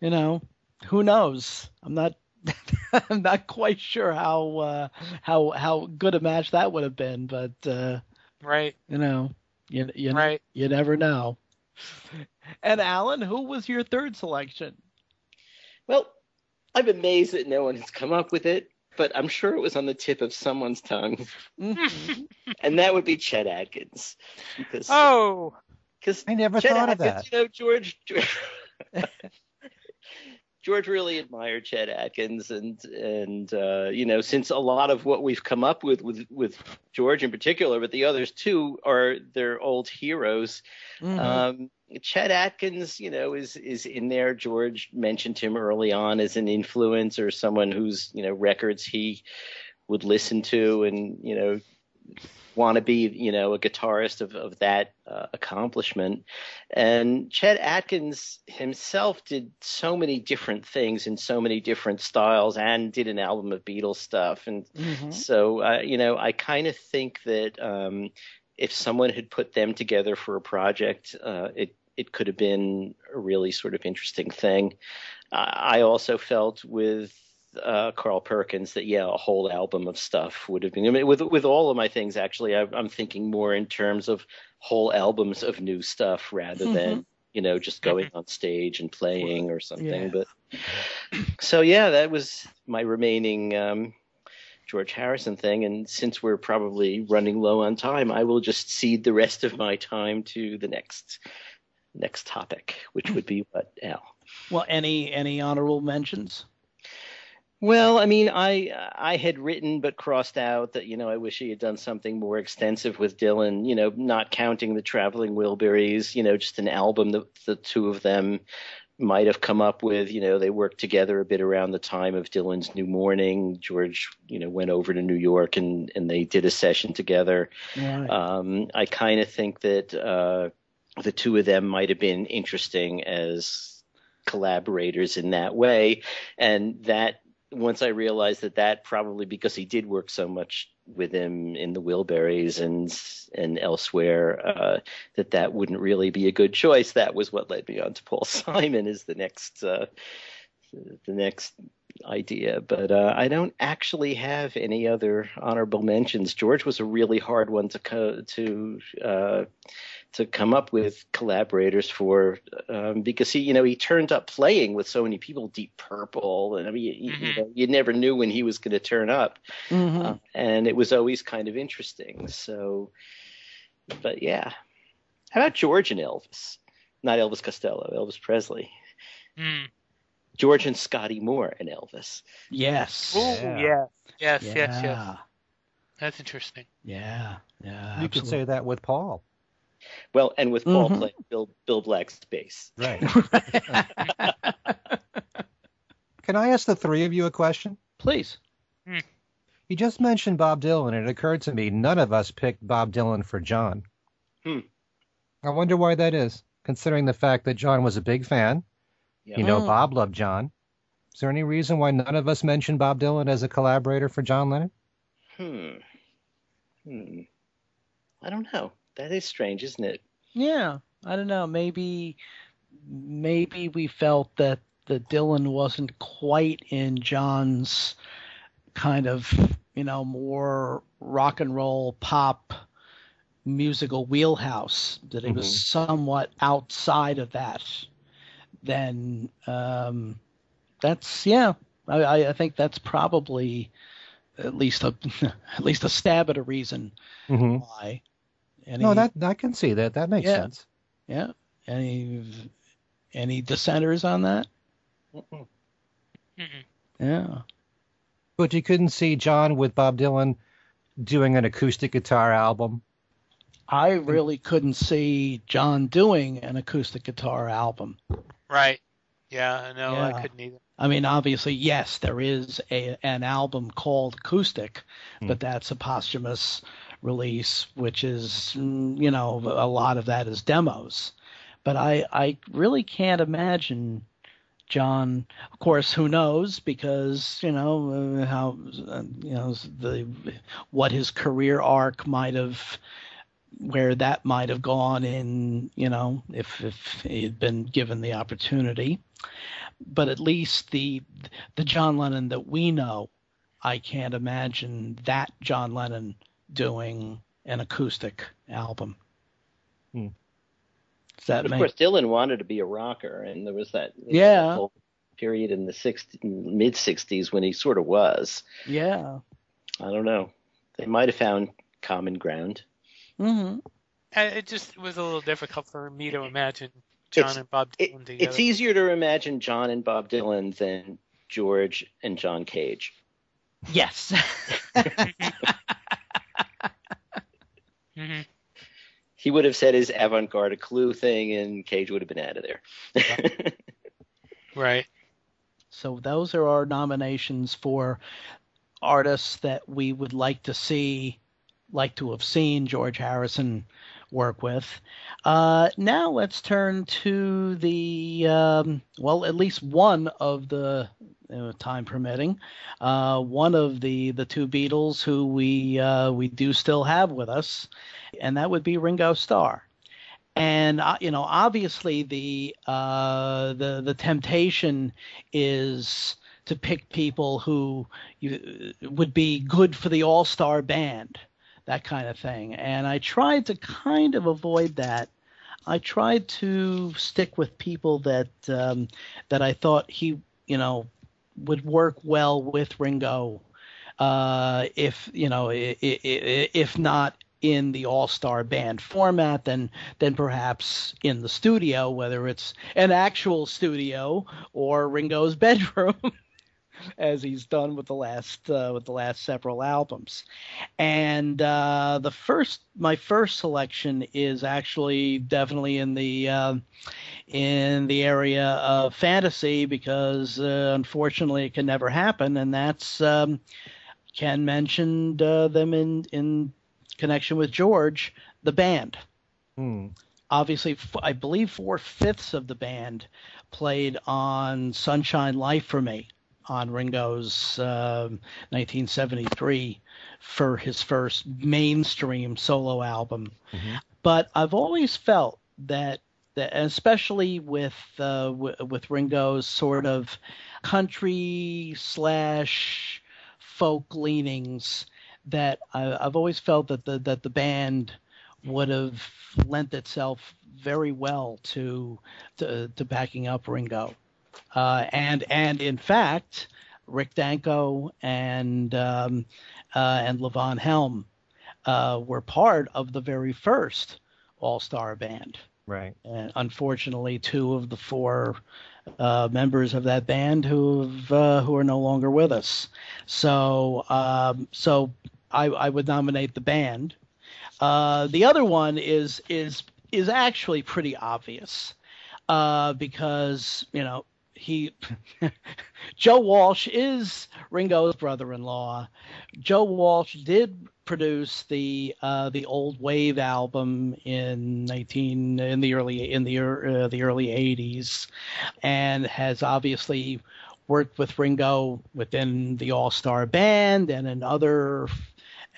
you know, who knows? I'm not. (laughs) I'm not quite sure how uh, how how good a match that would have been, but uh, right, you know, you you, right. you never know. And Allan, who was your third selection? Well, I'm amazed that no one has come up with it but I'm sure it was on the tip of someone's tongue. Mm-hmm. and that would be Chet Atkins. Because, oh, because I never Chet thought Atkins, of that. You know, George. (laughs) George really admired Chet Atkins, and and uh, you know, since a lot of what we've come up with with with George in particular, but the others too, are their old heroes. Mm-hmm. Um, Chet Atkins, you know, is is in there. George mentioned him early on as an influence or someone whose you know records he would listen to, and you know, want to be you know a guitarist of of that uh, accomplishment. And Chet Atkins himself did so many different things in so many different styles, and did an album of Beatles stuff. And mm-hmm. so, uh, you know, I kind of think that. Um, if someone had put them together for a project, uh, it it could have been a really sort of interesting thing. Uh, I also felt with uh, Carl Perkins that yeah, a whole album of stuff would have been. I mean, with with all of my things, actually, I, am thinking more in terms of whole albums of new stuff rather mm-hmm. than you know just going on stage and playing or something. Yeah. But so yeah, that was my remaining. Um, George Harrison thing. And since we're probably running low on time, I will just cede the rest of my time to the next next topic, which would be what Al. Well, any any honorable mentions? Well, I mean, I I had written but crossed out that you know I wish he had done something more extensive with Dylan. You know, not counting the Traveling Wilburys. You know, just an album that the two of them might have come up with. You know, they worked together a bit around the time of Dylan's New Morning. George, you know, went over to New York and and they did a session together. Right. Um, I kind of think that uh, the two of them might have been interesting as collaborators in that way, and that once I realized that that probably because he did work so much with him in the Wilburys and and elsewhere, uh, that that wouldn't really be a good choice. That was what led me on to Paul (laughs) Simon as the next uh, the next idea. But uh, I don't actually have any other honorable mentions. George was a really hard one to co- to uh, to come up with collaborators for um, because he you know he turned up playing with so many people deep purple and i mean you, mm-hmm. you, know, you never knew when he was going to turn up mm-hmm. uh, and it was always kind of interesting so but yeah how about george and elvis not elvis costello elvis presley mm. george and scotty moore and elvis yes Ooh, yeah. yes yes yeah. yes yes that's interesting yeah yeah you absolutely. could say that with paul well, and with Paul Mhm. playing Bill Bill Black's bass. Right. (laughs) Can I ask the three of you a question? Please. You just mentioned Bob Dylan, and it occurred to me none of us picked Bob Dylan for John. Hmm. I wonder why that is, considering the fact that John was a big fan. Yeah. You know, Mm. Bob loved John. Is there any reason why none of us mentioned Bob Dylan as a collaborator for John Lennon? Hmm. Hmm. I don't know. That is strange, isn't it? Yeah, I don't know. Maybe maybe we felt that the Dylan wasn't quite in John's kind of you know more rock and roll pop musical wheelhouse that it was somewhat outside of that then um, that's yeah I, I think that's probably at least a (laughs) at least a stab at a reason hmm why any, No, that I can see that. That makes Yeah. sense. yeah any any dissenters on that Mm-mm. Mm-mm. yeah But you couldn't see John with Bob Dylan doing an acoustic guitar album. I really couldn't see John doing an acoustic guitar album. Right. Yeah. No, Yeah. I couldn't either. I mean, obviously, yes, there is a an album called Acoustic, Hmm. but that's a posthumous release, which is, mm, you know, a lot of that is demos. But I I really can't imagine John. Of course, who knows? Because you know uh, how uh, you know the what his career arc might have where that might have gone in, you know, if if he'd been given the opportunity. But at least the the John Lennon that we know, I can't imagine that John Lennon doing an acoustic album. Hmm. Does that But of make course, Dylan wanted to be a rocker, and there was that you know, Yeah. whole period in the 60, mid '60s when he sort of was. yeah. I don't know. They might have found common ground. hmm Uh, It just was a little difficult for me to imagine John It's- and Bob It, Dylan together. it's easier to imagine John and Bob Dylan than George and John Cage. Yes. (laughs) (laughs) hmm He would have said his avant-garde clue thing, and Cage would have been out of there. (laughs) Right. So those are our nominations for artists that we would like to see, like to have seen George Harrison work with. Uh, now let's turn to the um, well, at least one of the uh, time permitting, uh, one of the the two Beatles who we uh, we do still have with us, and that would be Ringo Starr and uh, you know obviously the uh, the the temptation is to pick people who you, would be good for the all star band, that kind of thing. And I tried to kind of avoid that. I tried to stick with people that um, that I thought he you know would work well with Ringo. Uh, if you know, if not in the all-star band format, then then perhaps in the studio, whether it's an actual studio or Ringo's (laughs) bedroom, as he's done with the last uh, with the last several albums. And uh, the first, my first selection is actually definitely in the uh, in the area of fantasy because uh, unfortunately it can never happen, and that's um, Ken mentioned uh, them in in connection with George, the band. Hmm. Obviously, f- I believe four fifths of the band played on "Sunshine Life for Me" on Ringo's um 1973 for his first mainstream solo album. Mhm. But I've always felt that, that especially with uh, w- with Ringo's sort of country slash folk leanings, that I, I've always felt that the that the band would have lent itself very well to to, to backing up Ringo, uh, and and in fact, Rick Danko and um, uh, and Levon Helm uh, were part of the very first All Star band. Right. And unfortunately, two of the four uh, members of that band who uh, who are no longer with us. So um, so I, I would nominate the band. Uh, the other one is is is actually pretty obvious uh, because you know he (laughs) Joe Walsh is Ringo's brother-in-law. Joe Walsh did produce the uh, the old wave album in 19 in the early in the uh, the early 80s and has obviously worked with Ringo within the All-Star Band and in other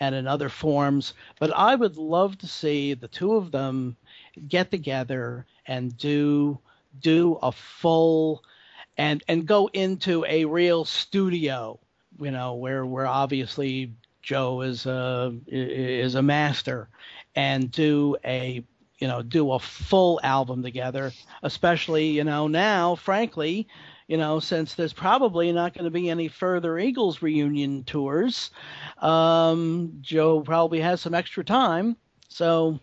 and in other forms but I would love to see the two of them get together and do do a full and and go into a real studio, you know, where where obviously Joe is a is a master, and do a you know do a full album together. Especially you know now, frankly, you know since there's probably not going to be any further Eagles reunion tours, um, Joe probably has some extra time, so.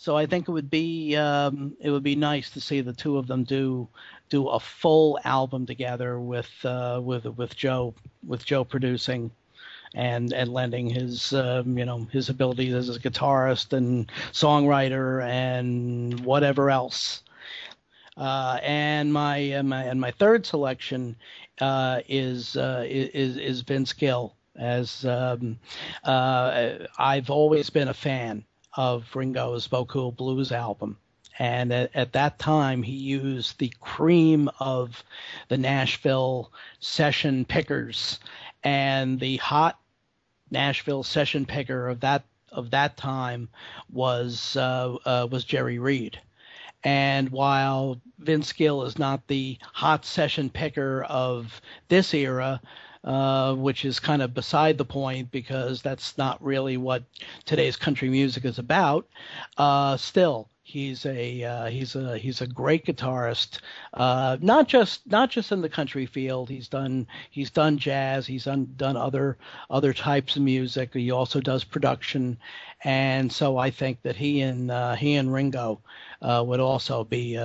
So I think it would be um, it would be nice to see the two of them do do a full album together with uh, with with Joe with Joe producing and and lending his um, you know his abilities as a guitarist and songwriter and whatever else. Uh, and my, my and my third selection uh, is, uh, is is Vince Gill. As um, uh, I've always been a fan of Ringo's Beaucoups Blues album. And at, at, that time, he used the cream of the Nashville session pickers, and the hot Nashville session picker of that of that time was uh, uh, was Jerry Reed. And while Vince Gill is not the hot session picker of this era, uh, which is kind of beside the point because that's not really what today's country music is about. Uh, still, he's a uh, he's a he's a great guitarist. Uh, not just not just in the country field. He's done he's done jazz. He's done done other other types of music. He also does production, and so I think that he and uh, he and Ringo would also be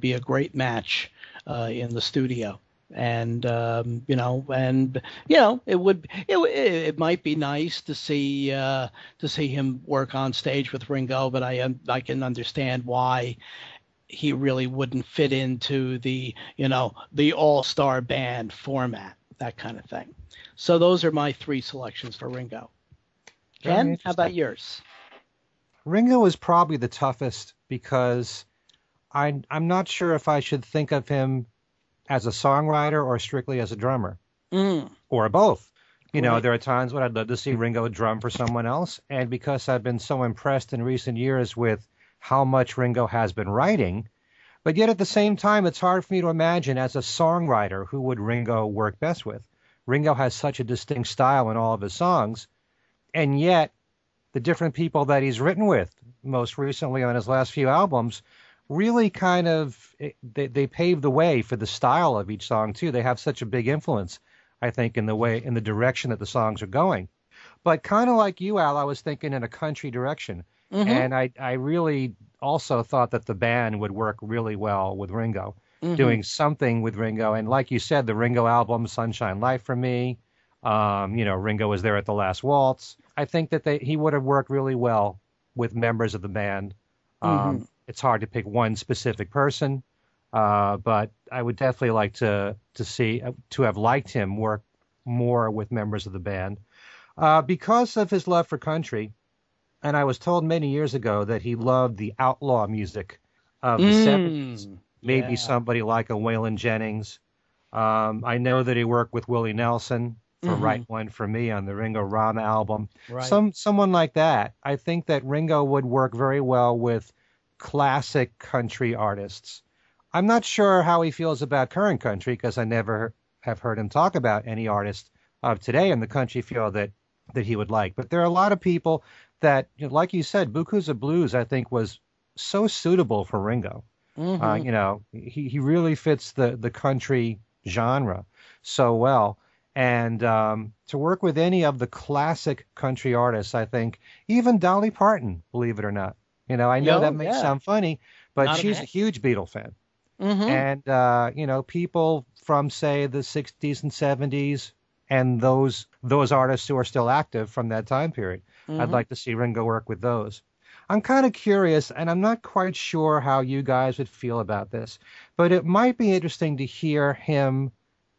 be a great match in the studio and um, you know, and you know, it would it it might be nice to see uh, to see him work on stage with Ringo, but I I can understand why he really wouldn't fit into the you know the all star band format, that kind of thing. So those are my three selections for Ringo. Ken, how about yours? Ringo is probably the toughest because I I'm not sure if I should think of him as a songwriter or strictly as a drummer, mm. or both. You know, there are times when I'd love to see Ringo drum for someone else, and because I've been so impressed in recent years with how much Ringo has been writing, but yet at the same time, it's hard for me to imagine as a songwriter who would Ringo work best with. Ringo has such a distinct style in all of his songs, and yet the different people that he's written with, most recently on his last few albums, really kind of they, they pave the way for the style of each song too. They have such a big influence, I think, in the way in the direction that the songs are going. But kind of like you, Al, I was thinking in a country direction, mm-hmm. and I I really also thought that the band would work really well with Ringo, mm-hmm. doing something with Ringo. And like you said, the Ringo album, Sunshine Life for me. Um, you know, Ringo was there at the last waltz. I think that they, he would have worked really well with members of the band. Um, mm-hmm it's hard to pick one specific person, uh, but I would definitely like to to see to have liked him work more with members of the band uh, because of his love for country. And I was told many years ago that he loved the outlaw music of the mm, 70s. Maybe yeah. somebody like a Waylon Jennings. Um, I know that he worked with Willie Nelson for mm-hmm. Write One for Me on the Ringo Rama album. Right. Some someone like that. I think that Ringo would work very well with classic country artists. I'm not sure how he feels about current country because I never have heard him talk about any artist of today in the country field that that he would like. But there are a lot of people that, you know, like you said, of Blues, I think, was so suitable for Ringo. Mm-hmm. Uh, you know, he, he really fits the, the country genre so well. And um, to work with any of the classic country artists, I think, even Dolly Parton, believe it or not, you know, I know Yo, that may yeah. sound funny, but Not she's a, a, huge Beatle fan. Mm-hmm. And uh, you know, people from say the 60s and 70s and those those artists who are still active from that time period. Mm-hmm. I'd like to see Ringo work with those. I'm kind of curious, and I'm not quite sure how you guys would feel about this, but it might be interesting to hear him,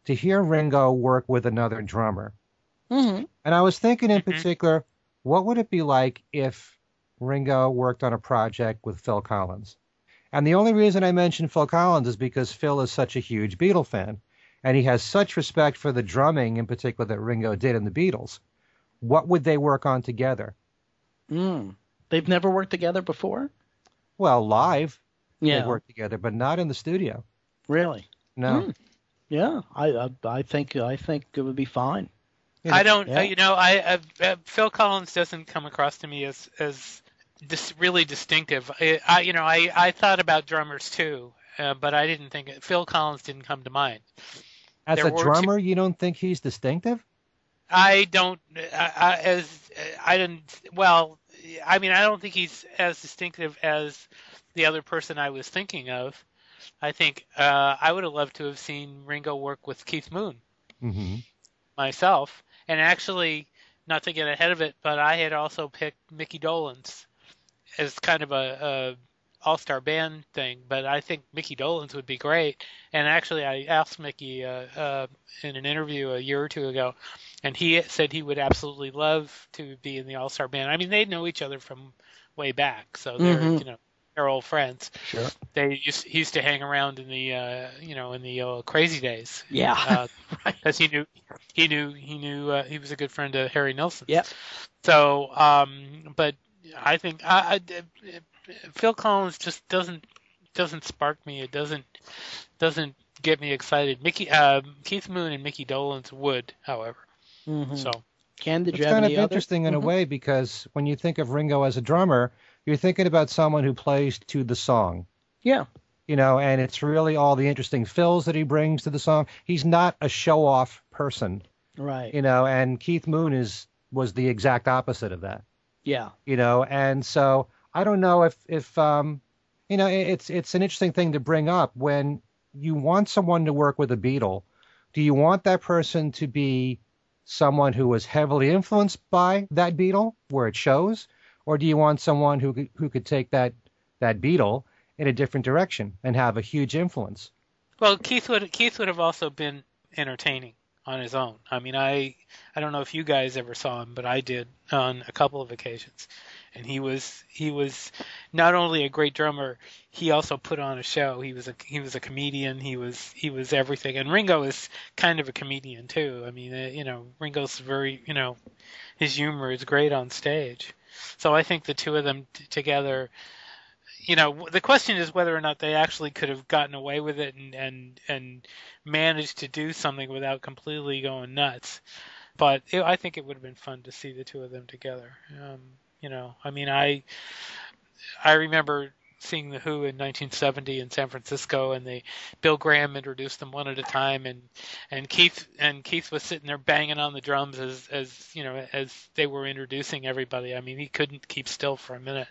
to hear Ringo work with another drummer. Mm-hmm. And I was thinking in mm-hmm. particular, what would it be like if Ringo worked on a project with Phil Collins. And the only reason I mention Phil Collins is because Phil is such a huge Beatle fan, and he has such respect for the drumming in particular that Ringo did in the Beatles. What would they work on together? Mm. They've never worked together before? Well, live. Yeah. they've worked together, but not in the studio. Really? No. Hmm. Yeah. I, I I think I think it would be fine. Yeah. I don't, Yeah. uh, you know, I uh, uh, Phil Collins doesn't come across to me as as dis- really distinctive. I, I, you know, I I thought about drummers too, uh, but I didn't think Phil Collins didn't come to mind. As There a were two- drummer, you don't think he's distinctive? I don't, I, I, as I didn't. Well, I mean, I don't think he's as distinctive as the other person I was thinking of. I think uh, I would have loved to have seen Ringo work with Keith Moon. Mm-hmm. myself. And actually, not to get ahead of it, but I had also picked Mickey Dolenz as kind of a, a all-star band thing. But I think Mickey Dolenz would be great. And actually, I asked Mickey uh, uh, in an interview a year or two ago, and he said he would absolutely love to be in the all-star band. I mean, they know each other from way back, so they're Mhm. you know they're old friends. Sure. They used, he used to hang around in the uh, you know in the uh, crazy days Yeah. uh, (laughs) right. because he knew he knew he knew uh, he was a good friend of Harry Nilsson. Yeah. So, um, but I think I, I, Phil Collins just doesn't doesn't spark me. It doesn't doesn't get me excited. Mickey um, Keith Moon and Mickey Dolenz would, however. Mhm. So Ken, did It's kind of any other- interesting in a Mhm. way because when you think of Ringo as a drummer, you're thinking about someone who plays to the song. Yeah. You know, and it's really all the interesting fills that he brings to the song. He's not a show off person, Right. you know, and Keith Moon is was the exact opposite of that. Yeah. you know and so i don't know if if um you know it- it's it's an interesting thing to bring up. When you want someone to work with a beatle do you want that person to be someone who was heavily influenced by that beatle where it shows? Or do you want someone who could, who could take that that beatle in a different direction and have a huge influence? Well, Keith would Keith would have also been entertaining on his own. I mean, I I don't know if you guys ever saw him, but I did on a couple of occasions. And he was he was not only a great drummer, he also put on a show. He was a he was a comedian. He was he was everything. And Ringo is kind of a comedian too. I mean, uh, you know, Ringo's very you know, his humor is great on stage. So I think the two of them t- together you know, the question is whether or not they actually could have gotten away with it and and and managed to do something without completely going nuts. But it, I think it would have been fun to see the two of them together. Um, you know, I mean, I I remember seeing the Who in 1970 in San Francisco, and they Bill Graham introduced them one at a time, and and Keith and Keith was sitting there banging on the drums as as you know as they were introducing everybody. I mean, he couldn't keep still for a minute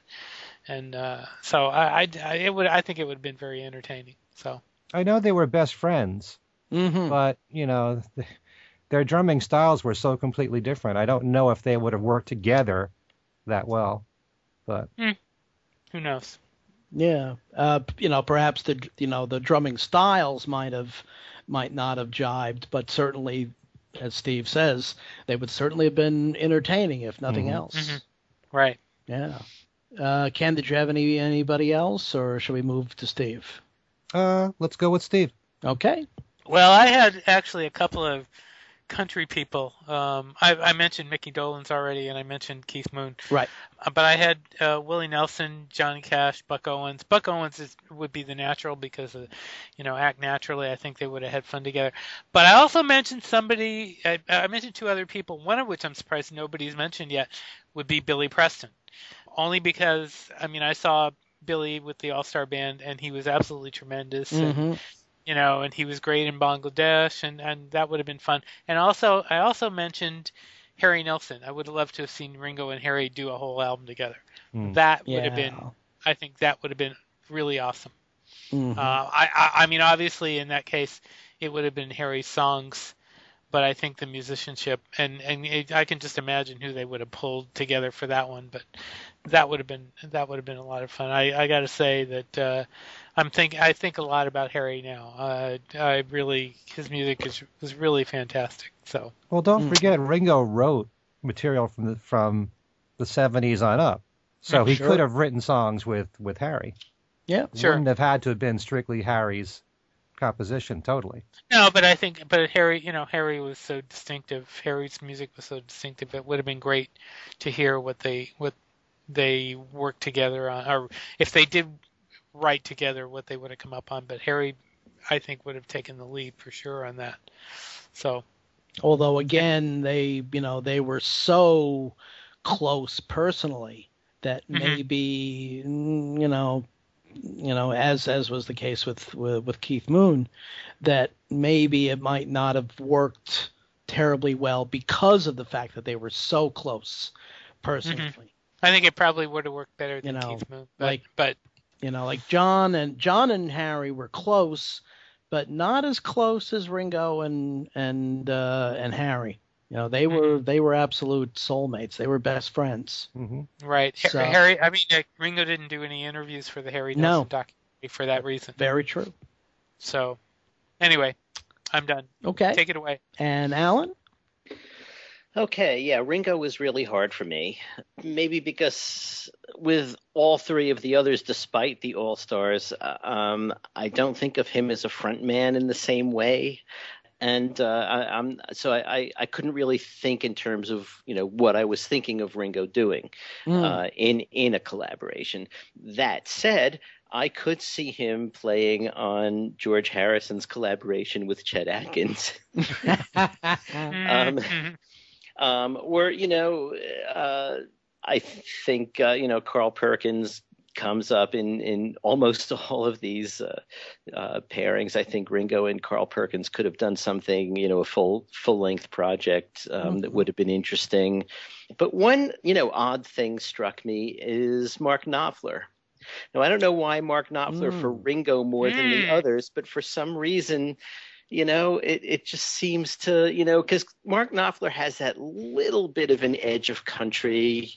and uh, so I, I, I, it would, I think it would have been very entertaining. So i know they were best friends Mm-hmm. but you know th- (laughs) their drumming styles were so completely different i don't know if they would have worked together that well but who knows? Yeah, uh, you know, perhaps the you know the drumming styles might have might not have jibed, but certainly, as Steve says, they would certainly have been entertaining if nothing Mhm. else. Mhm. Right. Yeah. Uh, Ken, did you have any anybody else, or should we move to Steve? uh let's go with steve Okay. Well, I had actually a couple of country people. Um, I, I mentioned Mickey Dolenz already, and I mentioned Keith Moon. Right. Uh, but I had uh, Willie Nelson, Johnny Cash, Buck Owens. Buck Owens is, would be the natural because of, you know, act naturally. I think they would have had fun together. But I also mentioned somebody. I, I mentioned two other people. One of which I'm surprised nobody's mentioned yet would be Billy Preston, only because I mean I saw Billy with the All Star Band and he was absolutely tremendous. And, hmm you know, and he was great in Bangladesh, and and that would have been fun. And also, I also mentioned Harry Nilsson. I would have loved to have seen Ringo and Harry do a whole album together. Hmm. That would Yeah. have been, I think, that would have been really awesome. Mhm. Uh, I, I I mean, obviously, in that case, it would have been Harry's songs, but I think the musicianship and and it, I can just imagine who they would have pulled together for that one. But that would have been that would have been a lot of fun. I I got to say that uh, I'm think I think a lot about Harry now. Uh, I really his music is was really fantastic. So Well, don't Mm. forget Ringo wrote material from the from the 70s on up, so he Sure. could have written songs with with Harry. Yeah. It Sure. Wouldn't have had to have been strictly Harry's composition, totally. no, but I think but Harry, you know, Harry was so distinctive. Harry's music was so distinctive. It would have been great to hear what they what they worked together on, or if they did write together what they would have come up on. But Harry, I think, would have taken the lead for sure on that. So, although again, they you know they were so close personally that Mhm. maybe mm, you know you know as as was the case with, with with Keith Moon that maybe it might not have worked terribly well because of the fact that they were so close personally. I think it probably would have worked better than You know, Keith Moon. But, like- but You know, like John and John and Harry were close, but not as close as Ringo and and uh, and Harry. You know, they were they were absolute soulmates. They were best friends. hmm right, So- Harry. I mean, uh, Ringo didn't do any interviews for the Harry No. Nilsson documentary for that reason. Very true. So, anyway, I'm done. Okay. Take it away. And Allan? Okay, yeah, Ringo was really hard for me. Maybe because with all three of the others, despite the All Stars, uh, um, I don't think of him as a front man in the same way. And uh, I, I'm so I, I, couldn't really think in terms of you know what I was thinking of Ringo doing Mm. uh, in in a collaboration. That said, I could see him playing on George Harrison's collaboration with Chet Atkins. (laughs) Um, um, or you know, uh, I think uh, you know Carl Perkins comes up in in almost (laughs) all of these uh, uh, pairings. I think Ringo and Carl Perkins could have done something, you know, a full full length project um, that Mhm. would have been interesting. But one you know odd thing struck me is Mark Knopfler. Now I don't know why Mark Knopfler for Mm. Ringo more than the Mm. others, but for some reason you know, it, it just seems to, you know, because Mark Knopfler has that little bit of an edge of country,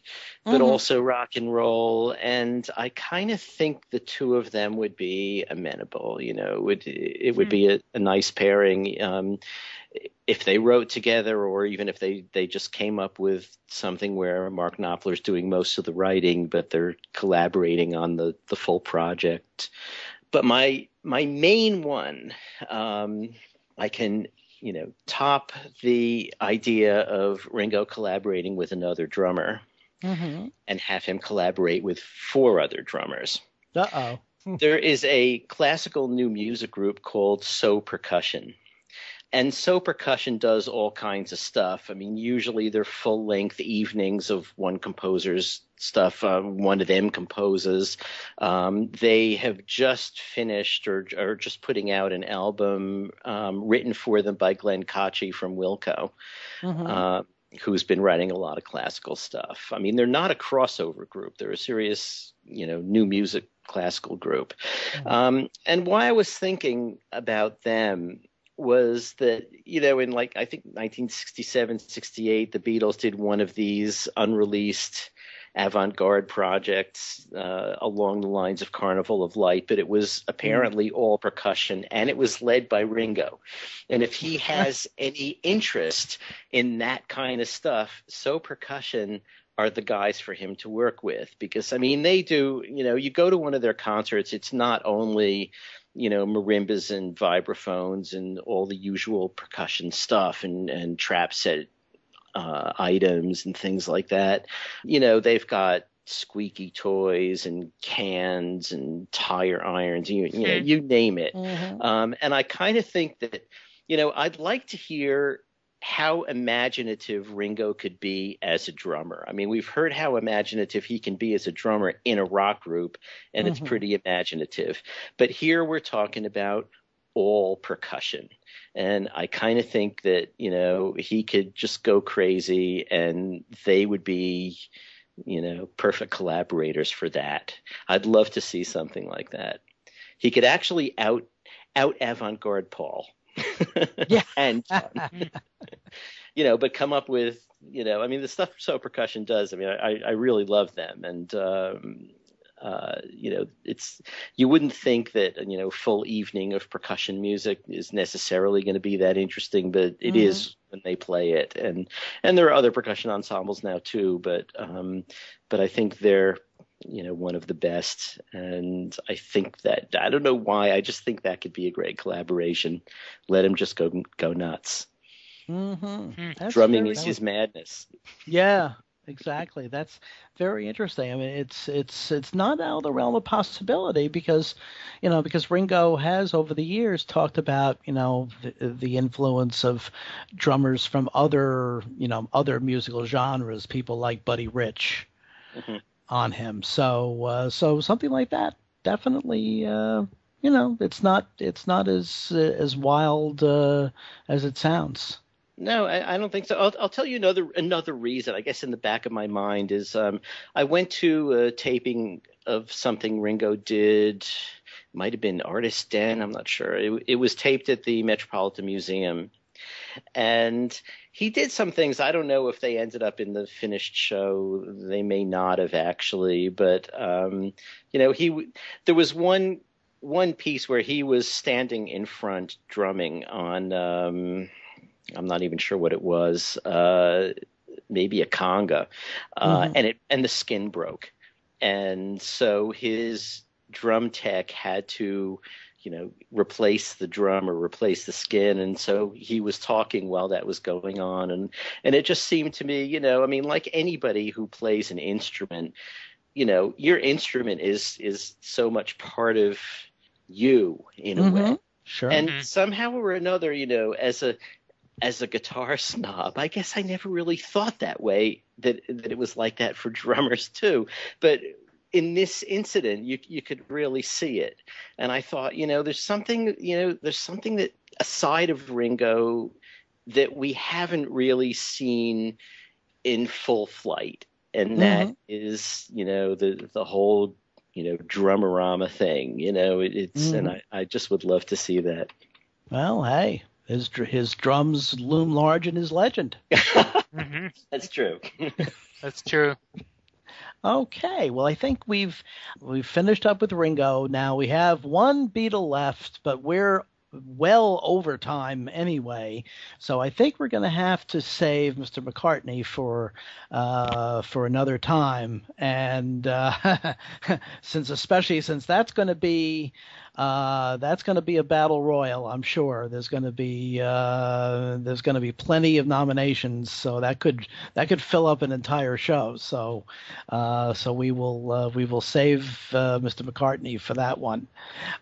but Mhm. also rock and roll. And I kind of think the two of them would be amenable, you know, it would, it would be a, a nice pairing. Um, if they wrote together or even if they, they just came up with something where Mark Knopfler's doing most of the writing, but they're collaborating on the, the full project. But my my main one, um, I can you know top the idea of Ringo collaborating with another drummer Mm-hmm. and have him collaborate with four other drummers. Uh oh. There is a classical new music group called So Percussion. And So Percussion does all kinds of stuff. I mean, usually they're full length evenings of one composer's stuff. Um, one of them composes. Um, they have just finished or, or just putting out an album um, written for them by Glenn Kotche from Wilco Mhm. uh, who's been writing a lot of classical stuff. I mean, they're not a crossover group; they're a serious, you know, new music classical group. Mhm. Um, and why I was thinking about them was that you know in like i think 1967 68 the beatles did one of these unreleased avant-garde projects uh, along the lines of carnival of light but it was apparently all percussion and it was led by ringo. And if he (laughs) has any interest in that kind of stuff so percussion are the guys for him to work with because i mean they do you know you go to one of their concerts it's not only you know marimbas and vibraphones and all the usual percussion stuff and and trap set uh, items and things like that you know they've got squeaky toys and cans and tire irons you, you know Hmm. you name it Mhm. um, and I kind of think that, you know, I'd like to hear how imaginative Ringo could be as a drummer. I mean, we've heard how imaginative he can be as a drummer in a rock group, and it's Mhm. pretty imaginative. But here we're talking about all percussion. And I kind of think that, you know, he could just go crazy and they would be, you know, perfect collaborators for that. I'd love to see something like that. He could actually out out avant-garde Paul. Yeah. (laughs) and John. (laughs) you know, but come up with, you know, I mean, the stuff So Percussion does. I mean, I, I really love them, and um, uh, you know, it's you wouldn't think that you know full evening of percussion music is necessarily going to be that interesting, but it is Mhm. when they play it, and and there are other percussion ensembles now too, but um, but I think they're you know one of the best and i think that i don't know why i just think that could be a great collaboration let him just go go nuts Mhm. Hmm. Drumming very is his madness Yeah, exactly. That's very interesting. I mean, it's it's it's not out of the realm of possibility because, you know, because Ringo has over the years talked about you know the, the influence of drummers from other you know other musical genres, people like Buddy Rich, mm-hmm. On him. So uh, so something like that definitely. Uh, you know, it's not it's not as uh, as wild uh, as it sounds. No, I, I, don't think so. I'll, I'll, tell you another another reason. I guess in the back of my mind is um, I went to a taping of something Ringo did. Might have been Artist Den. I'm not sure. It, it was taped at the Metropolitan Museum, and he did some things. I don't know if they ended up in the finished show. They may not have actually, but um, you know, he there was one one piece where he was standing in front drumming on. Um, I'm not even sure what it was. Uh, maybe a conga, uh, mm-hmm. and it and the skin broke, and so his drum tech had to, you know, replace the drum or replace the skin, and so he was talking while that was going on, and and it just seemed to me, you know, I mean, like anybody who plays an instrument, you know, your instrument is is so much part of you in a mm-hmm. way. Sure. And mm-hmm. somehow or another, you know, as a as a guitar (laughs) snob, I guess I never really thought that way that that it was like that for drummers too. But in this incident, you you could really see it, and I thought, you know, there's something, you know, there's something that aside of Ringo that we haven't really seen in full flight, and mm-hmm. that is, you know, the the whole you know drummerama thing. You know, it, it's mm-hmm. and I I just would love to see that. Well, hey, his his drums loom large in his legend. mm-hmm. (laughs) That's true. That's true. Okay, well, I think we've we've finished up with Ringo. Now we have one Beatle left, but we're well over time anyway. So I think we're going to have to save Mr. McCartney for uh, for another time, and uh, (laughs) since especially since that's going to be uh, that's going to be a battle royal, I'm sure. There's going to be uh, there's going to be plenty of nominations, so that could that could fill up an entire show. So uh, so we will uh, we will save uh, Mr. McCartney for that one,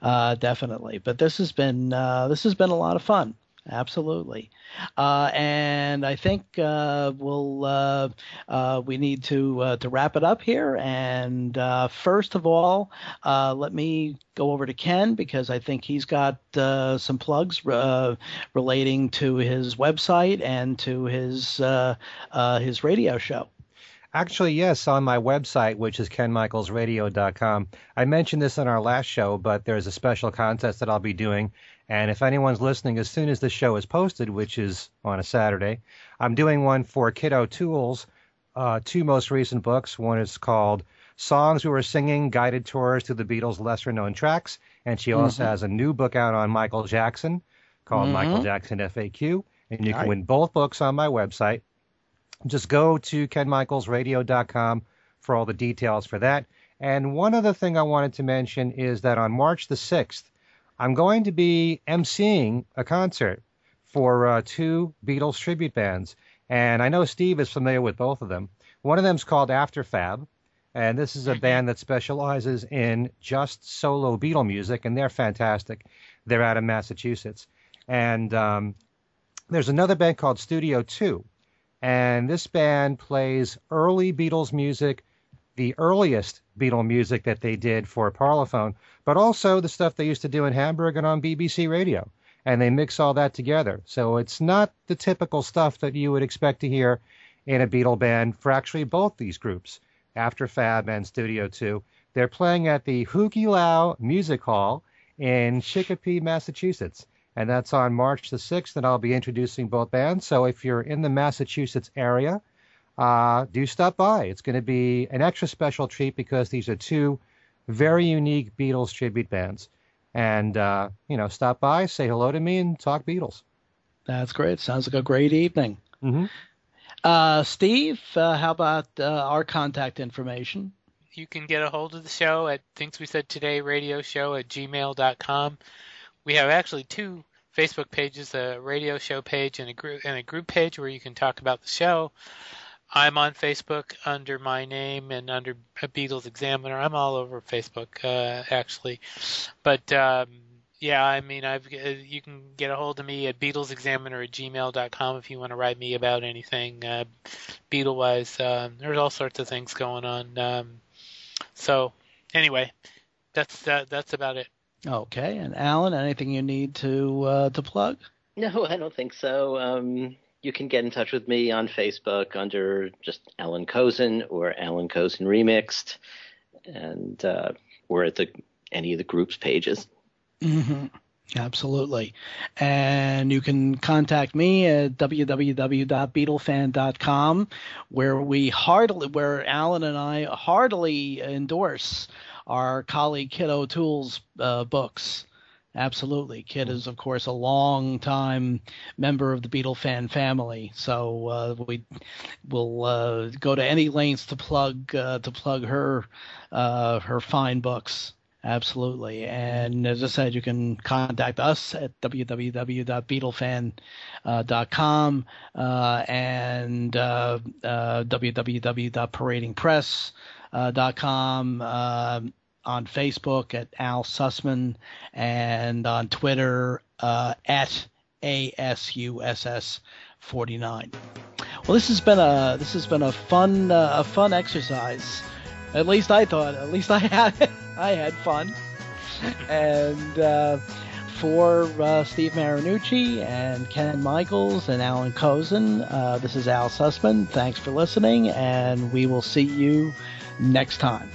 definitely. But this has been this has been a lot of fun. Absolutely, uh, and I think uh, we'll uh, uh we need to uh, to wrap it up here. And uh, first of all, let me go over to Ken because I think he's got some plugs relating to his website and to his his radio show. Actually, yes, on my website, which is kenmichaelsradio.com. I mentioned this in our last show, but there's a special contest that I'll be doing and if anyone's listening, as soon as the show is posted, which is on a Saturday, I'm doing one for Kit O'Toole's uh, two most recent books. One is called Songs We Were Singing Guided Tours to the Beatles' Lesser Known Tracks. And she also mm-hmm. has a new book out on Michael Jackson called mm-hmm. Michael Jackson FAQ. And you can win both books on my website. Just go to kenmichaelsradio.com for all the details for that. And one other thing I wanted to mention is that on March the 6th, I'm going to be emceeing a concert for uh, two Beatles tribute bands, and I know Steve is familiar with both of them. One of them is called After Fab, and this is a mm-hmm. band that specializes in just solo Beatle music, and they're fantastic. They're out of Massachusetts, and um, there's another band called Studio Two, and this band plays early Beatles music the earliest Beatle music that they did for Parlophone, but also the stuff they used to do in Hamburg and on BBC Radio. And they mix all that together. So it's not the typical stuff that you would expect to hear in a Beatle band for actually both these groups, Afterfab and Studio 2. They're playing at the Hu Ke Lau Music Hall in Chicopee, Massachusetts. And that's on March the 6th, and I'll be introducing both bands. So if you're in the Massachusetts area, uh, do stop by. It's going to be an extra special treat because these are two very unique Beatles tribute bands. And, uh, you know, stop by, say hello to me, and talk Beatles. That's great. Sounds like a great evening. Mm-hmm. Uh, Steve, uh, how about uh, our contact information? You can get a hold of the show at Things We Said Today Radio Show at gmail.com. We have actually two Facebook pages, a radio show page and a group and a group page where you can talk about the show. I'm on Facebook under my name and under Beatles Examiner. I'm all over Facebook, uh, actually. But um, yeah, I mean, I've uh, you can get a hold of me at BeatlesExaminer at gmail.com if you want to write me about anything uh, Beatle wise. Um, there's all sorts of things going on. Um, so anyway, that's that, that's about it. Okay, and Allan, anything you need to uh, to plug? No, I don't think so. Um, you can get in touch with me on Facebook under just Allan Kozinn or Allan Kozinn Remixed, and uh, or at the any of the group's pages. Mm-hmm. Absolutely. And you can contact me at www.beatlefan.com, where we heartily, where Alan and I heartily endorse our colleague Kit O'Toole's uh, books. Absolutely. Kit is, of course, a long time member of the Beatle fan family, so uh, we will uh, go to any lengths to plug uh, to plug her uh, her fine books. Absolutely. And as I said, you can contact us at www.beatlefan.com uh, and uh, uh, www.paradingpress.com. On Facebook at Al Sussman and on Twitter uh, at ASUSS49. Well, this has been a this has been a fun uh, a fun exercise. At least I thought. At least I had (laughs) I had fun. and uh, for uh, Steve Marinucci and Ken Michaels and Allan Kozinn, uh, this is Al Sussman. Thanks for listening, and we will see you next time.